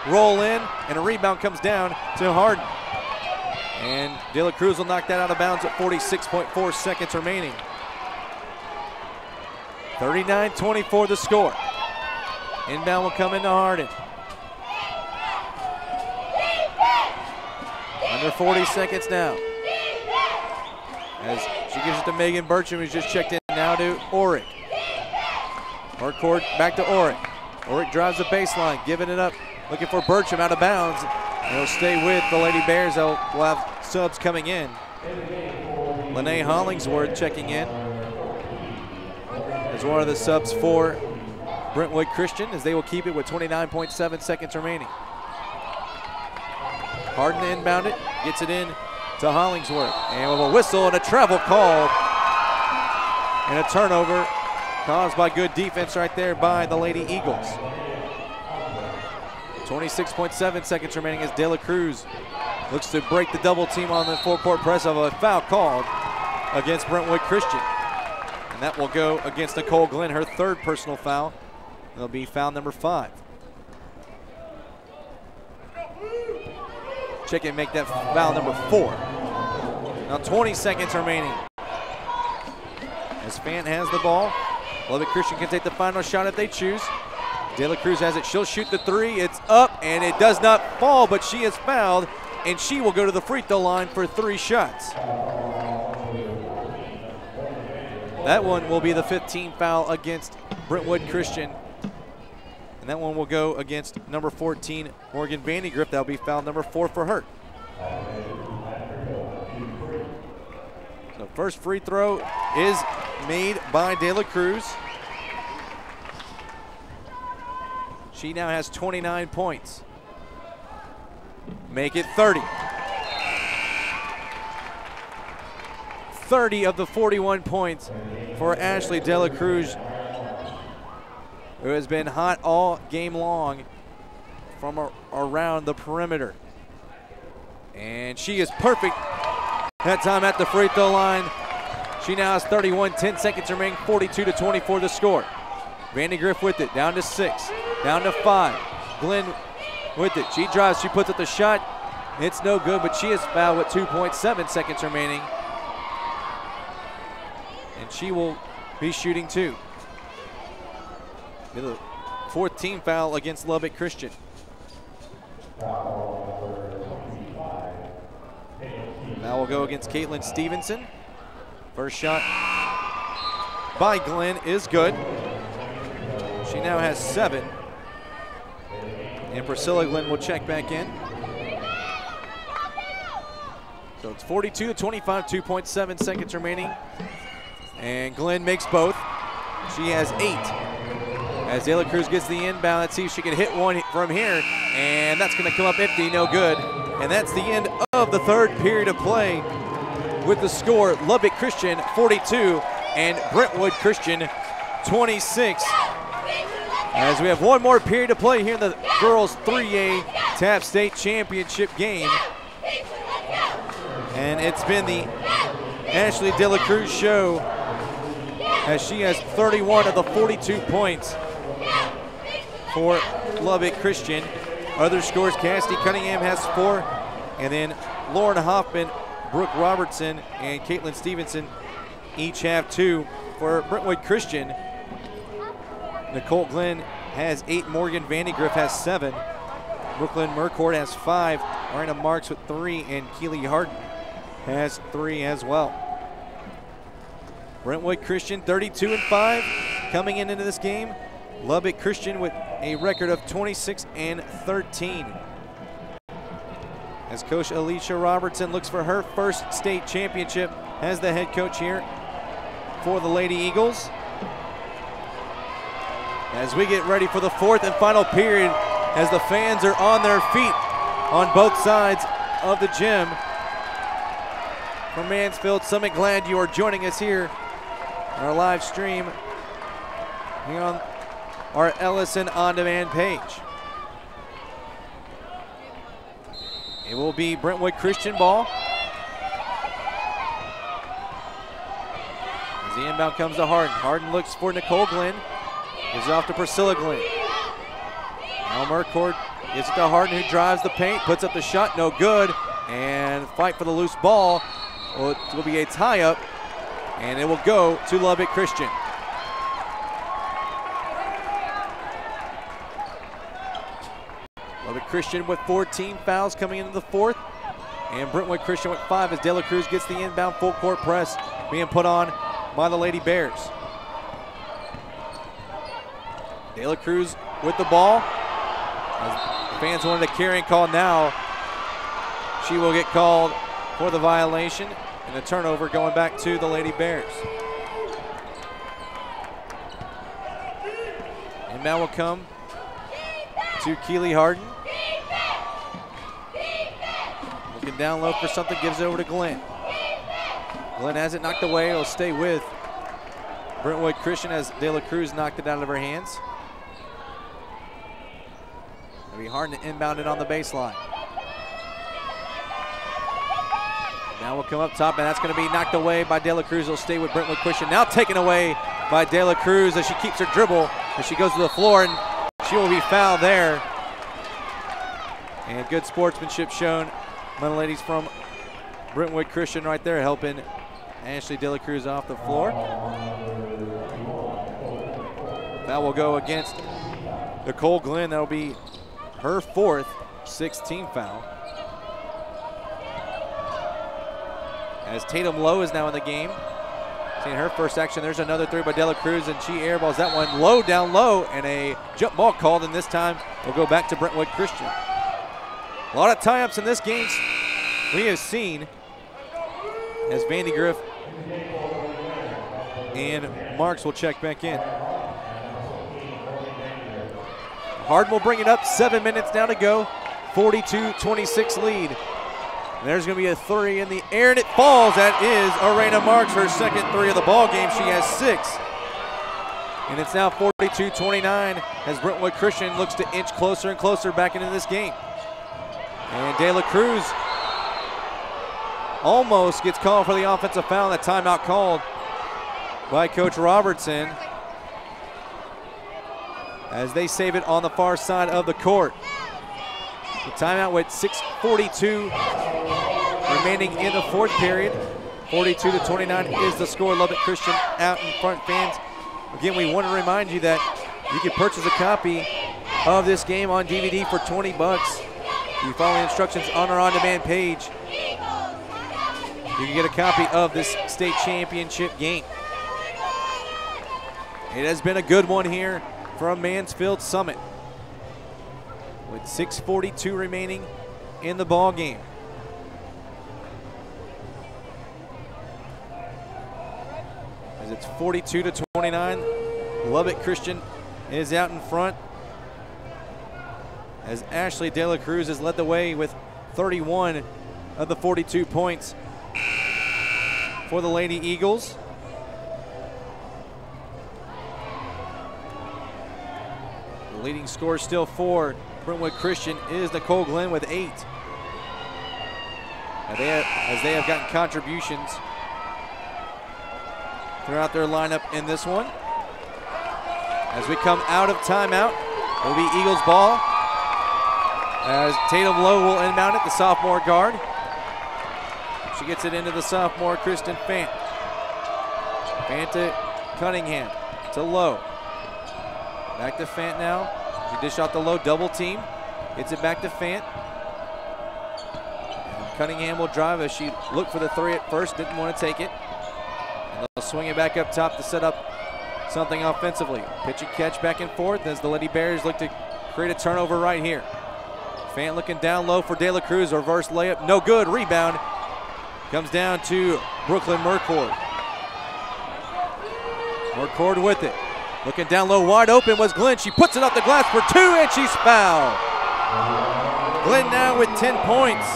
roll in, and a rebound comes down to Harden. And De La Cruz will knock that out of bounds at 46.4 seconds remaining. 39-24 the score. Inbound will come into Harden. Under 40 seconds now. As she gives it to Megan Bertram, who's just checked in now to Orick. court back to Orick. Orick drives the baseline, giving it up, looking for Bertram out of bounds. He'll stay with the Lady Bears. They'll will have subs coming in. Lene Hollingsworth checking in as one of the subs for Brentwood Christian as they will keep it with 29.7 seconds remaining. Harden inbound it, gets it in to Hollingsworth. And with a whistle and a travel call and a turnover caused by good defense right there by the Lady Eagles. 26.7 seconds remaining as De La Cruz looks to break the double team on the full court press of a foul called against Brentwood Christian. And that will go against Nicole Glenn, her third personal foul. It'll be foul number five. Check and make that foul number four. Now 20 seconds remaining. As Fant has the ball, Lubbock Christian can take the final shot if they choose. De La Cruz has it. She'll shoot the three. It's up, and it does not fall, but she is fouled, and she will go to the free throw line for three shots. That one will be the 15 foul against Brentwood Christian. And that one will go against number 14, Morgan Vandegrift. That'll be foul number four for her. So first free throw is made by De La Cruz. She now has 29 points. Make it 30. 30 of the 41 points for Ashley De La Cruz, who has been hot all game long from around the perimeter. And she is perfect that time at the free throw line. She now has 31, 10 seconds remaining, 42 to 24 to score. Vandegrift with it, down to six, down to five. Glenn with it. She drives, she puts up the shot. It's no good, but she is fouled with 2.7 seconds remaining. And she will be shooting two. The fourth team foul against Lubbock Christian. Now we'll go against Caitlin Stevenson. First shot by Glenn is good. She now has seven. And Priscilla Glenn will check back in. So it's 42 to 25, 2.7 seconds remaining. And Glenn makes both. She has eight. As De La Cruz gets the inbound, let's see if she can hit one from here. And that's going to come up empty, no good. And that's the end of the third period of play with the score Lubbock Christian 42 and Brentwood Christian 26. As we have one more period to play here in the girls 3A TAPPS State Championship game. And it's been the Ashley De La Cruz show as she has 31 of the 42 points for Lubbock Christian. Other scores, Cassidy Cunningham has four, and then Lauren Hoffman, Brooke Robertson, and Caitlin Stevenson each have two. For Brentwood Christian, Nicole Glenn has eight, Morgan Vandegrift has seven, Brooklyn Mercord has five, Miranda Marks with three, and Keely Harden has three as well. Brentwood Christian 32 and 5 coming in into this game. Lubbock Christian with a record of 26 and 13. As Coach Alicia Robertson looks for her first state championship as the head coach here for the Lady Eagles. As we get ready for the fourth and final period, as the fans are on their feet on both sides of the gym. From Mansfield Summit, glad you are joining us here on our live stream here on our LSN On Demand page. It will be Brentwood Christian ball. As the inbound comes to Harden. Harden looks for Nicole Glenn. Gives it off to Priscilla Glenn. Now Mercord gives it to Harden who drives the paint, puts up the shot, no good. And fight for the loose ball. It will be a tie up, and it will go to Lubbock Christian. Christian with 14 fouls coming into the fourth. And Brentwood Christian with five as De La Cruz gets the inbound full court press being put on by the Lady Bears. De La Cruz with the ball. As fans wanted a carrying call now. She will get called for the violation and the turnover going back to the Lady Bears. And now will come to Keely Harden. Down low for something, gives it over to Glenn. Glenn has it knocked away, it'll stay with Brentwood Christian as De La Cruz knocked it out of her hands. It'll be hard to inbound it on the baseline. Now we'll come up top, and that's going to be knocked away by De La Cruz. Will stay with Brentwood Christian. Now taken away by De La Cruz as she keeps her dribble as she goes to the floor, and she will be fouled there. And good sportsmanship shown by ladies from Brentwood Christian right there helping Ashley De La Cruz off the floor. That will go against Nicole Glenn. That'll be her fourth 16 foul. As Tatum Lowe is now in the game. Seeing her first action, there's another three by De La Cruz, and she airballs that one low, down low, and a jump ball called, and this time we'll go back to Brentwood Christian. A lot of tie-ups in this game we have seen as Vandegrift and Marks will check back in. Harden will bring it up, seven minutes now to go, 42-26 lead. There's going to be a three in the air, and it falls. That is Arena Marks, her second three of the ball game. She has six. And it's now 42-29 as Brentwood Christian looks to inch closer and closer back into this game. And De La Cruz almost gets called for the offensive foul. That timeout called by Coach Robertson as they save it on the far side of the court. The timeout with 6.42 remaining in the fourth period. 42 to 29 is the score. Lubbock Christian out in front fans. Again, we want to remind you that you can purchase a copy of this game on DVD for 20 bucks. You follow instructions on our on-demand page. You can get a copy of this state championship game. It has been a good one here from Mansfield Summit with 6.42 remaining in the ball game. As it's 42 to 29, Lubbock Christian is out in front. As Ashley De La Cruz has led the way with 31 of the 42 points for the Lady Eagles. The leading score still for Brentwood Christian is Nicole Glenn with eight. As they, have, as they have gotten contributions throughout their lineup in this one. As we come out of timeout, will be Eagles ball. As Tatum Lowe will inbound it, the sophomore guard. She gets it into the sophomore Kristen Fant. Fant to Cunningham, to Lowe. Back to Fant now. She dish out the low double team. Hits it back to Fant. Cunningham will drive as she looked for the three at first, didn't want to take it. And they'll swing it back up top to set up something offensively. Pitch and catch back and forth as the Lady Bears look to create a turnover right here. Fant looking down low for De La Cruz. Reverse layup, no good. Rebound comes down to Brooklyn Mercord. Mercord with it. Looking down low, wide open was Glenn. She puts it up the glass for two, and she's fouled. Glenn now with 10 points.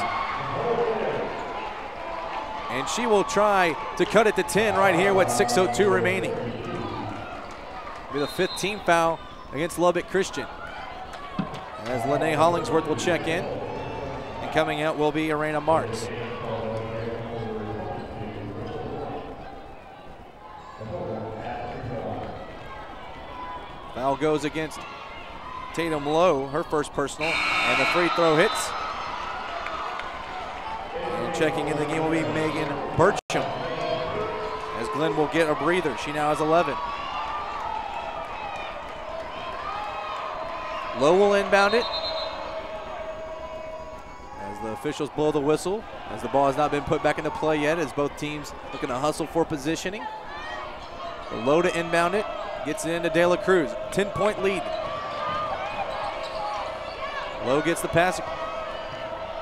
And she will try to cut it to 10 right here with 6.02 remaining. The fifth team foul against Lubbock Christian. As Lene Hollingsworth will check in. And coming out will be Arena Marks. Foul goes against Tatum Lowe, her first personal, and the free throw hits. And checking in the game will be Megan Burcham. As Glenn will get a breather. She now has 11. Lowe will inbound it. As the officials blow the whistle, as the ball has not been put back into play yet, as both teams looking to hustle for positioning. Lowe to inbound it. Gets it into De La Cruz. 10 point lead. Lowe gets the pass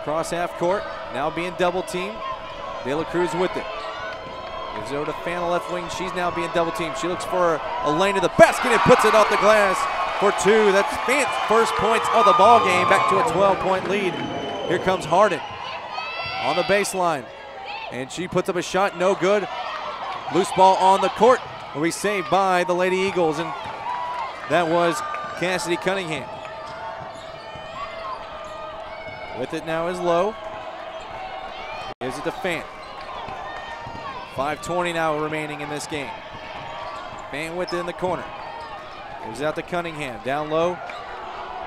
across half court. Now being double teamed. De La Cruz with it. Gives it over to Fant left wing. She's now being double teamed. She looks for a lane to the basket and puts it off the glass for two. That's Fant's first points of the ball game. Back to a 12 point lead. Here comes Harden on the baseline. And she puts up a shot, no good. Loose ball on the court will be saved by the Lady Eagles, and that was Cassidy Cunningham. With it now is Lowe. Gives it to Fant. 5.20 now remaining in this game. Fant with it in the corner. Gives out to Cunningham. Down low.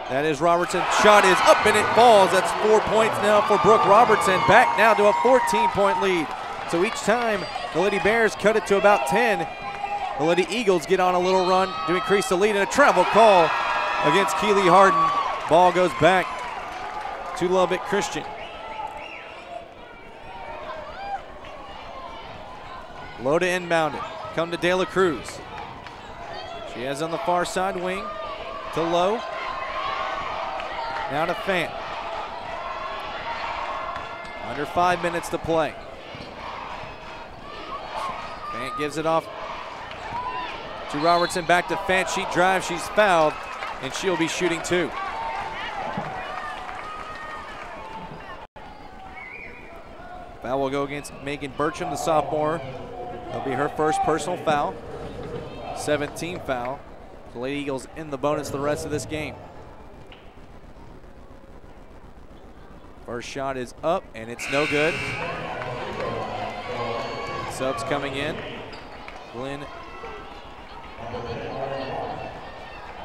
That is Robertson. Shot is up and it falls. That's four points now for Brooke Robertson. Back now to a 14 point lead. So each time the Lady Bears cut it to about 10, the Lady Eagles get on a little run to increase the lead and a travel call against Keeley Harden. Ball goes back to Lubbock Christian. Lowe to inbound it. Come to De La Cruz. She has on the far side wing to Lowe. Now to Fant. Under five minutes to play. Fant gives it off to Robertson. Back to Fant. She drives. She's fouled, and she'll be shooting two. Foul will go against Megan Bertram, the sophomore. That'll be her first personal foul. 17 foul. The Lady Eagles in the bonus the rest of this game. First shot is up, and it's no good. Subs coming in. Glenn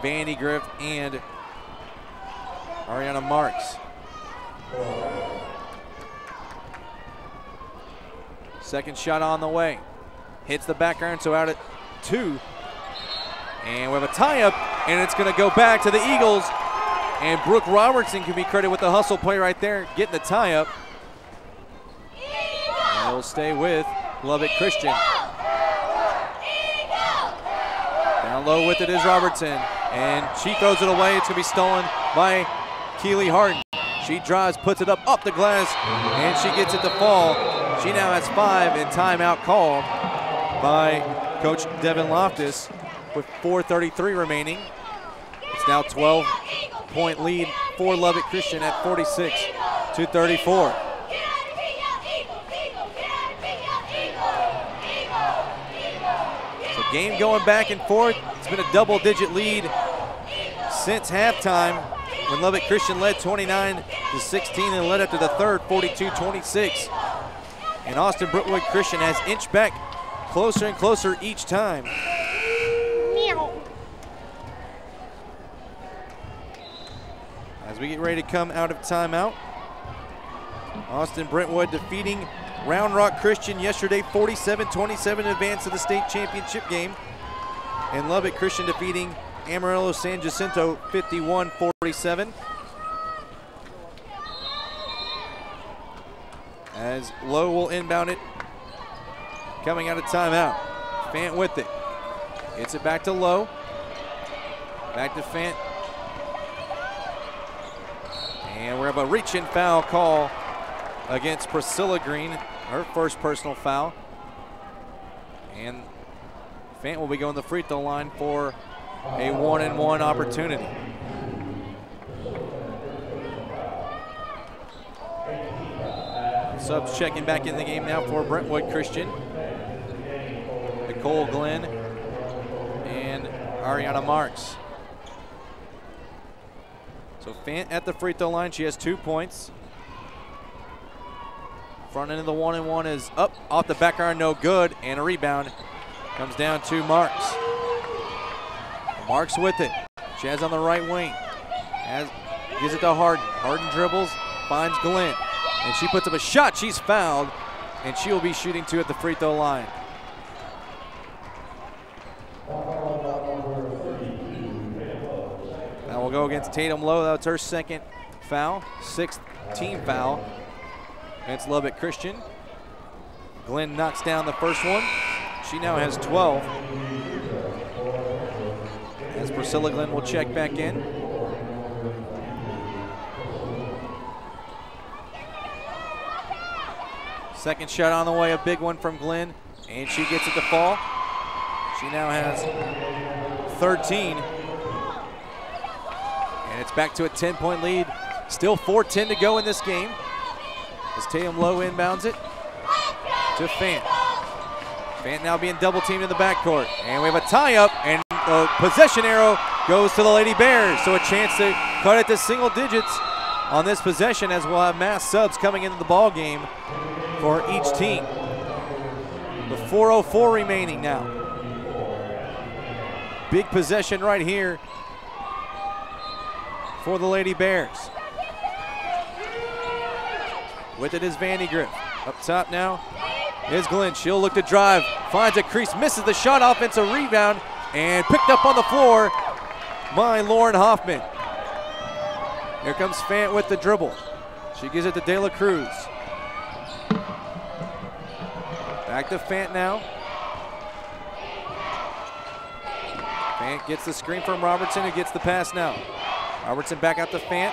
Vandegrift and Ariana Marks. Second shot on the way. Hits the back iron, so out at two. And we have a tie-up, and it's going to go back to the Eagles. And Brooke Robertson can be credited with the hustle play right there, getting the tie-up. And will stay with Lubbock Christian. Down low with it is Robertson. And she throws it away. It's going to be stolen by Keeley Harden. She drives, puts it up, up the glass, and she gets it to fall. She now has five and timeout called by Coach Devin Loftus with 4.33 remaining. It's now 12 point lead for Lubbock Christian at 46 to 34. So game going back and forth. It's been a double digit lead since halftime when Lubbock Christian led 29 to 16 and led up to the third 42-26. And Austin Brentwood Christian has inched back closer and closer each time. As we get ready to come out of timeout, Austin Brentwood defeating Round Rock Christian yesterday 47-27 in advance of the state championship game. And Lubbock Christian defeating Amarillo San Jacinto 51-47. As Lowe will inbound it. Coming out of timeout. Fant with it. Gets it back to Lowe. Back to Fant. And we have a reach and foul call against Priscilla Green, her first personal foul. And Fant will be going the free throw line for a one and one opportunity. Subs checking back in the game now for Brentwood Christian. Nicole Glenn and Ariana Marks. So Fant at the free throw line, she has two points. Front end of the one and one is up off the back iron, no good, and a rebound comes down to Marks. Marks with it. Has on the right wing. Gives it to Harden. Harden dribbles, finds Glenn. And she puts up a shot. She's fouled. And she will be shooting two at the free throw line. We'll go against Tatum Lowe. That's her second foul. Sixth team foul against Lubbock Christian. Glenn knocks down the first one. She now has 12 as Priscilla Glenn will check back in. Second shot on the way, a big one from Glenn, and she gets it to fall. She now has 13. And it's back to a 10 point lead. Still 4-10 to go in this game. As Tatum Lowe inbounds it to Fant. Fant now being double teamed in the backcourt. And we have a tie up, and the possession arrow goes to the Lady Bears. So a chance to cut it to single digits on this possession as we'll have mass subs coming into the ball game for each team. The 4.04 remaining now. Big possession right here for the Lady Bears. With it is Vandegrift. Up top now is Glenn. She'll look to drive, finds a crease, misses the shot, offensive rebound, and picked up on the floor by Lauren Hoffman. Here comes Fant with the dribble. She gives it to De La Cruz. Back to Fant now. Fant gets the screen from Robertson, who gets the pass now. Robertson back out to Fant.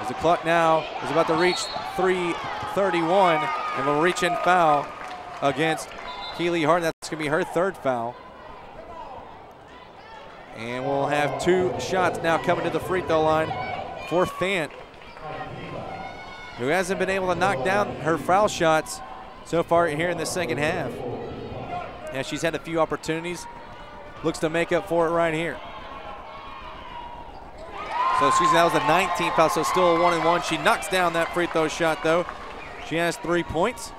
As the clock now is about to reach 3:31, and will reach in foul against Keeley Hart. That's going to be her third foul. And we'll have two shots now coming to the free throw line for Fant, who hasn't been able to knock down her foul shots so far here in the second half. Yeah, she's had a few opportunities. Looks to make up for it right here. So excuse me, that was a 19 foul, so still a one and one. She knocks down that free throw shot though. She has three points.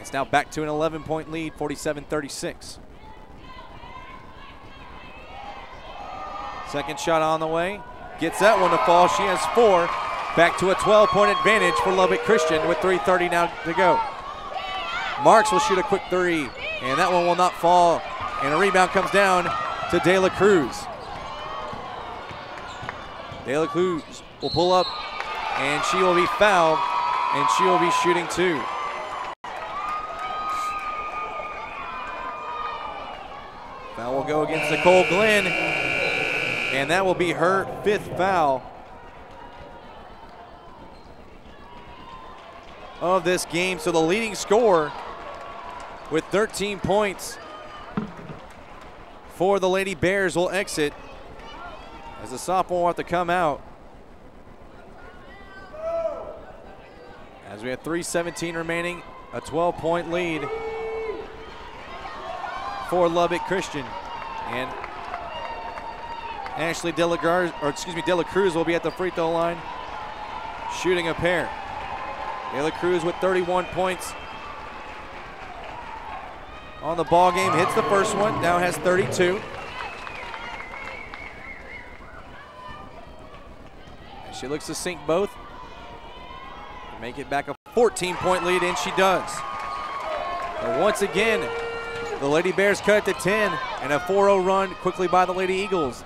It's now back to an 11 point lead, 47-36. Second shot on the way. Gets that one to fall. She has four. Back to a 12 point advantage for Lubbock Christian with 3.30 now to go. Marks will shoot a quick three, and that one will not fall. And a rebound comes down to De La Cruz. De La Cruz will pull up, and she will be fouled, and she will be shooting two. Foul will go against Nicole Glenn, and that will be her fifth foul of this game. So the leading scorer with 13 points for the Lady Bears will exit as the sophomore will have to come out. As we have 3.17 remaining, a 12 point lead for Lubbock Christian. And Ashley Delagar, or excuse me, Dela Cruz will be at the free throw line shooting a pair. Dela Cruz with 31 points on the ball game, hits the first one, now has 32. She looks to sink both. Make it back a 14 point lead, and she does. And once again, the Lady Bears cut to 10, and a 4 0 run quickly by the Lady Eagles.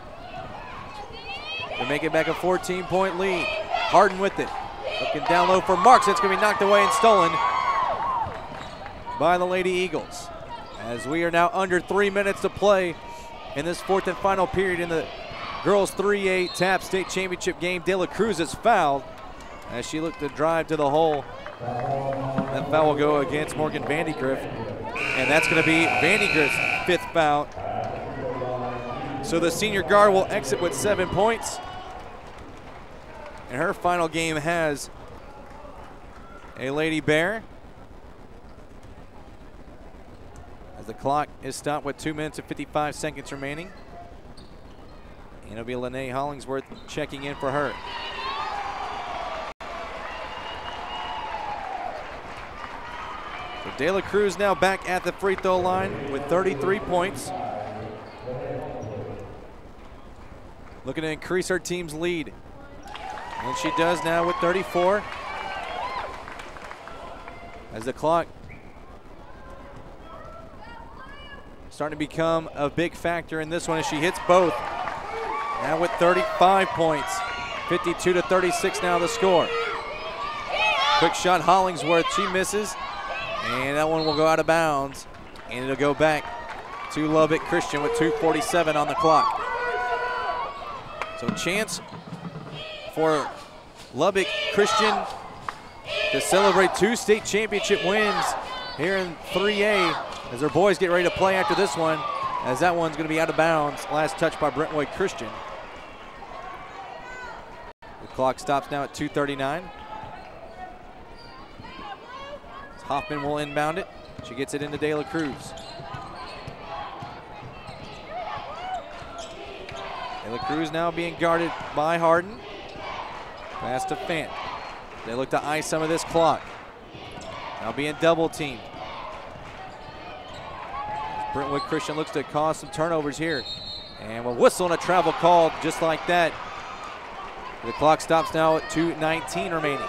To make it back a 14 point lead. Harden with it. Looking down low for Marks. It's going to be knocked away and stolen by the Lady Eagles. As we are now under three minutes to play in this fourth and final period in the girls 3A TAPPS state championship game. De La Cruz is fouled as she looked to drive to the hole. That foul will go against Morgan Vandegrift, and that's going to be Vandegrift's fifth foul. So the senior guard will exit with seven points. And her final game has a Lady Bear. As the clock is stopped with two minutes and 55 seconds remaining. And it'll be Lene Hollingsworth checking in for her. So De La Cruz now back at the free throw line with 33 points. Looking to increase her team's lead. And she does now with 34. As the clock starting to become a big factor in this one as she hits both. Now with 35 points. 52 to 36 now the score. Quick shot Hollingsworth, she misses. And that one will go out of bounds. And it'll go back to Lubbock Christian with 2.47 on the clock. So chance for Lubbock Christian to celebrate two state championship wins here in 3A as their boys get ready to play after this one as that one's going to be out of bounds. Last touch by Brentwood Christian. Clock stops now at 2.39. Hoffman will inbound it. She gets it into De La Cruz. De La Cruz now being guarded by Harden. Pass to Fant. They look to ice some of this clock. Now being double teamed. Brentwood Christian looks to cause some turnovers here. And we'll whistle and a travel call just like that. The clock stops now at 2.19 remaining.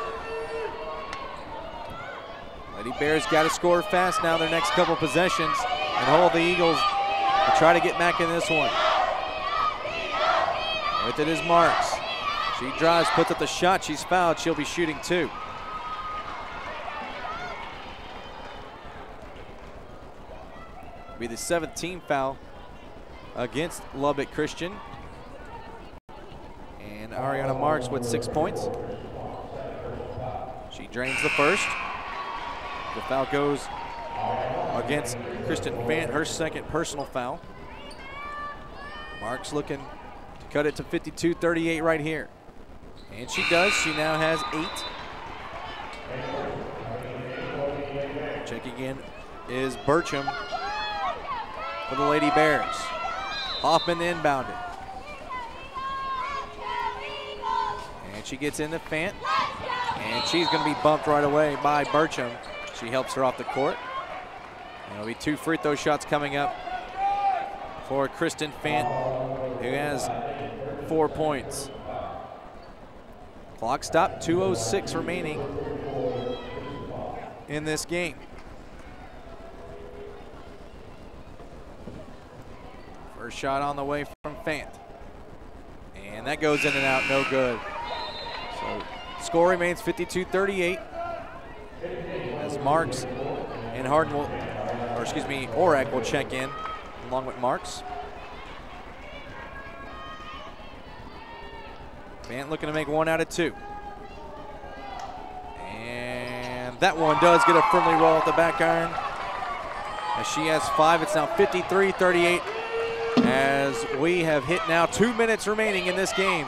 Lady Bears got to score fast now their next couple possessions and hold the Eagles to try to get back in this one. With it is Marks. She drives, puts up the shot. She's fouled. She'll be shooting two. Be the seventh team foul against Lubbock Christian. Ariana Marks with six points. She drains the first. The foul goes against Kristen Fant, her second personal foul. Marks looking to cut it to 52-38 right here. And she does. She now has eight. Checking in is Burcham for the Lady Bears. Hoffman inbounded. She gets in the Fant. And she's going to be bumped right away by Burcham. She helps her off the court. And it'll be two free throw shots coming up for Kristen Fant, who has four points. Clock stop, 2.06 remaining in this game. First shot on the way from Fant. And that goes in and out, no good. Score remains 52-38 as Marks and Harden will, or excuse me, Orac will check in along with Marks. Fant looking to make one out of two. And that one does get a friendly roll at the back iron. As she has five, it's now 53-38 as we have hit now two minutes remaining in this game.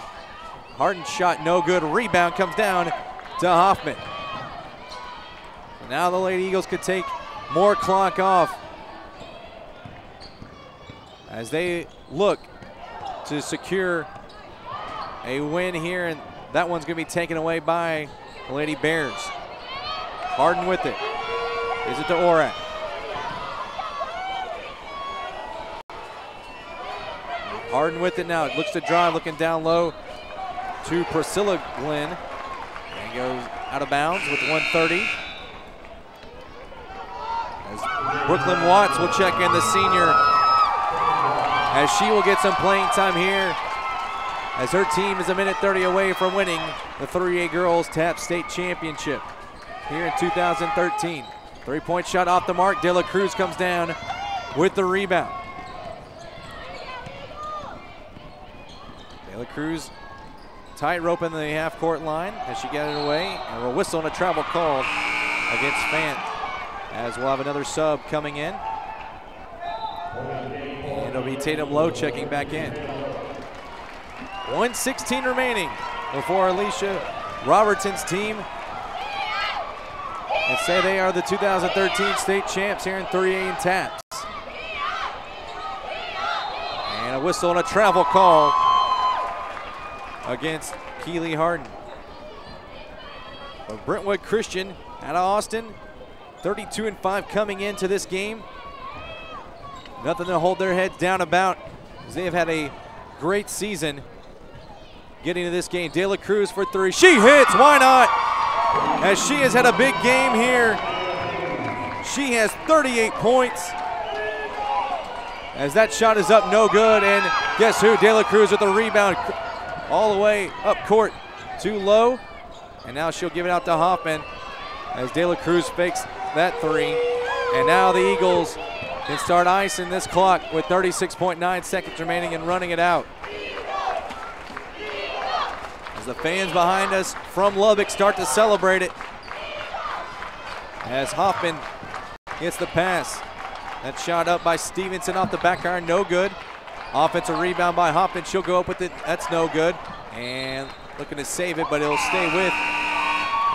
Harden shot no good. Rebound comes down to Hoffman. Now the Lady Eagles could take more clock off as they look to secure a win here, and that one's going to be taken away by the Lady Bears. Harden with it. Is it to Orac? Harden with it now. It looks to drive, looking down low to Priscilla Glenn. And goes out of bounds with 130. As Brooklyn Watts will check in the senior as she will get some playing time here as her team is a minute 30 away from winning the 3A Girls TAPPS State Championship here in 2013. Three-point shot off the mark. De La Cruz comes down with the rebound. De La Cruz tightrope in the half-court line as she got it away, and we'll whistle on a travel call against Fant as we'll have another sub coming in. And it'll be Tatum Lowe checking back in. 116 remaining before Alicia Robertson's team and say they are the 2013 state champs here in 3A and TAPPS. And a whistle and a travel call against Keeley Harden. But Brentwood Christian out of Austin, 32 and 5 coming into this game. Nothing to hold their heads down about as they have had a great season getting to this game. De La Cruz for three. She hits. Why not? As she has had a big game here. She has 38 points. As that shot is up, no good. And guess who? De La Cruz with the rebound all the way up court too low. And now she'll give it out to Hoffman as De La Cruz fakes that three. And now the Eagles can start icing this clock with 36.9 seconds remaining and running it out. As the fans behind us from Lubbock start to celebrate it. As Hoffman gets the pass. That shot up by Stevenson off the back iron, no good. Offensive rebound by Hoffman, she'll go up with it, that's no good. And looking to save it, but it'll stay with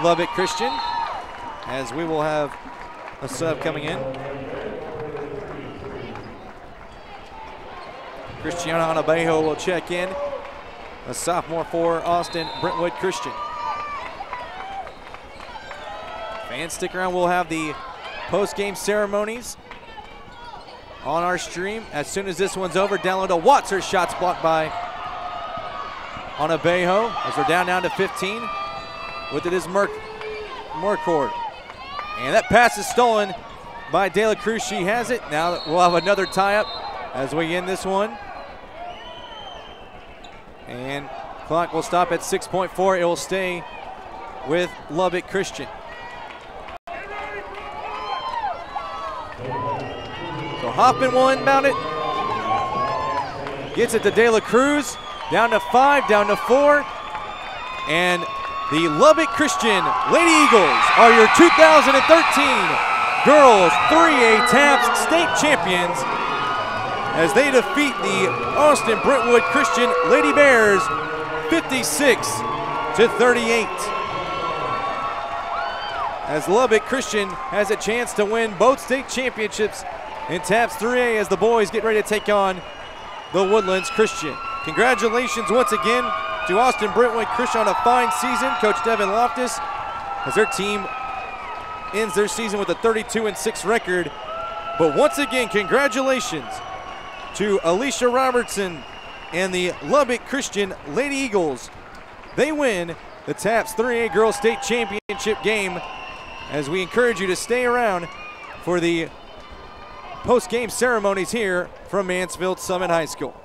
Lubbock Christian. As we will have a sub coming in. Cristiano Anabejo will check in. A sophomore for Austin Brentwood Christian. Fans, stick around. We'll have the post-game ceremonies on our stream. As soon as this one's over, down low to Watts. Her shot's blocked by Beho as we're down down to 15. With it is Merc Mercord. And that pass is stolen by De La Cruz. She has it. Now we'll have another tie-up as we end this one. And clock will stop at 6.4. It will stay with Lubbock Christian. Hoffman will inbound it. Gets it to De La Cruz. Down to five, down to four. And the Lubbock Christian Lady Eagles are your 2013 Girls 3A TAPPS State Champions as they defeat the Austin Brentwood Christian Lady Bears 56 to 38. As Lubbock Christian has a chance to win both state championships in TAPPS 3A as the boys get ready to take on the Woodlands Christian. Congratulations once again to Austin Brentwood Christian on a fine season. Coach Devin Loftus as their team ends their season with a 32 and 6 record. But once again, congratulations to Alicia Robertson and the Lubbock Christian Lady Eagles. They win the TAPPS 3A Girls State Championship game as we encourage you to stay around for the post-game ceremonies here from Mansfield Summit High School.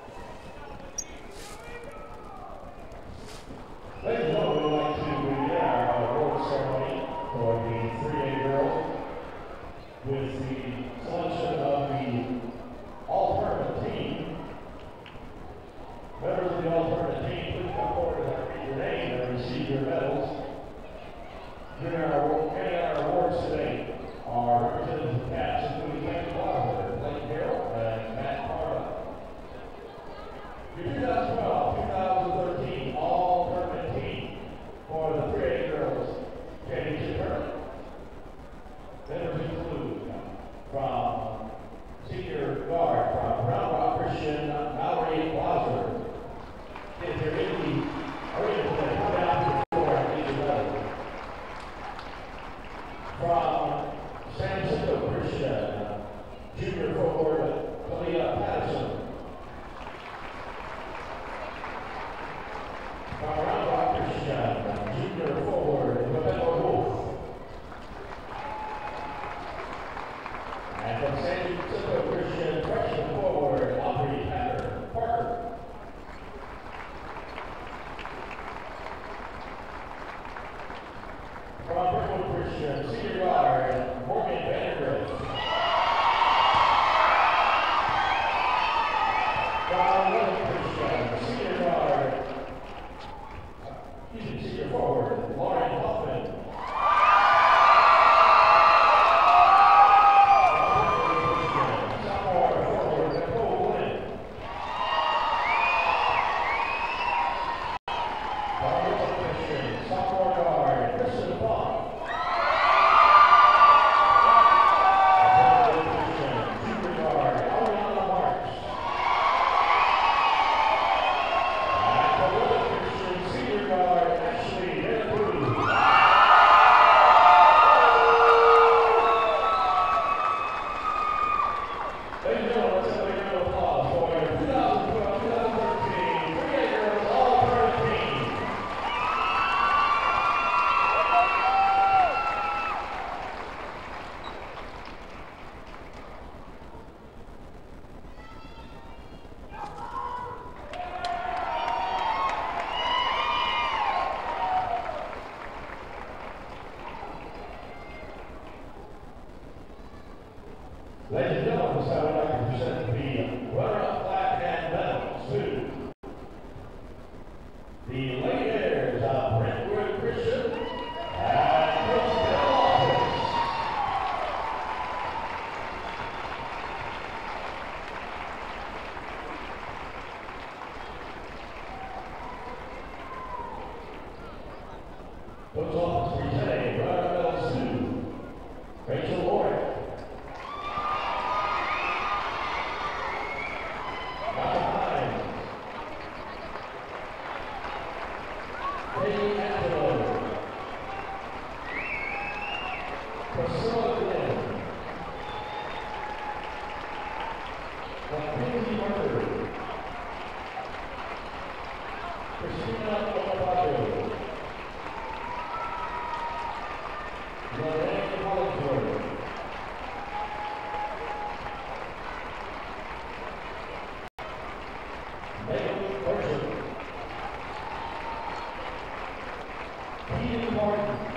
Ladies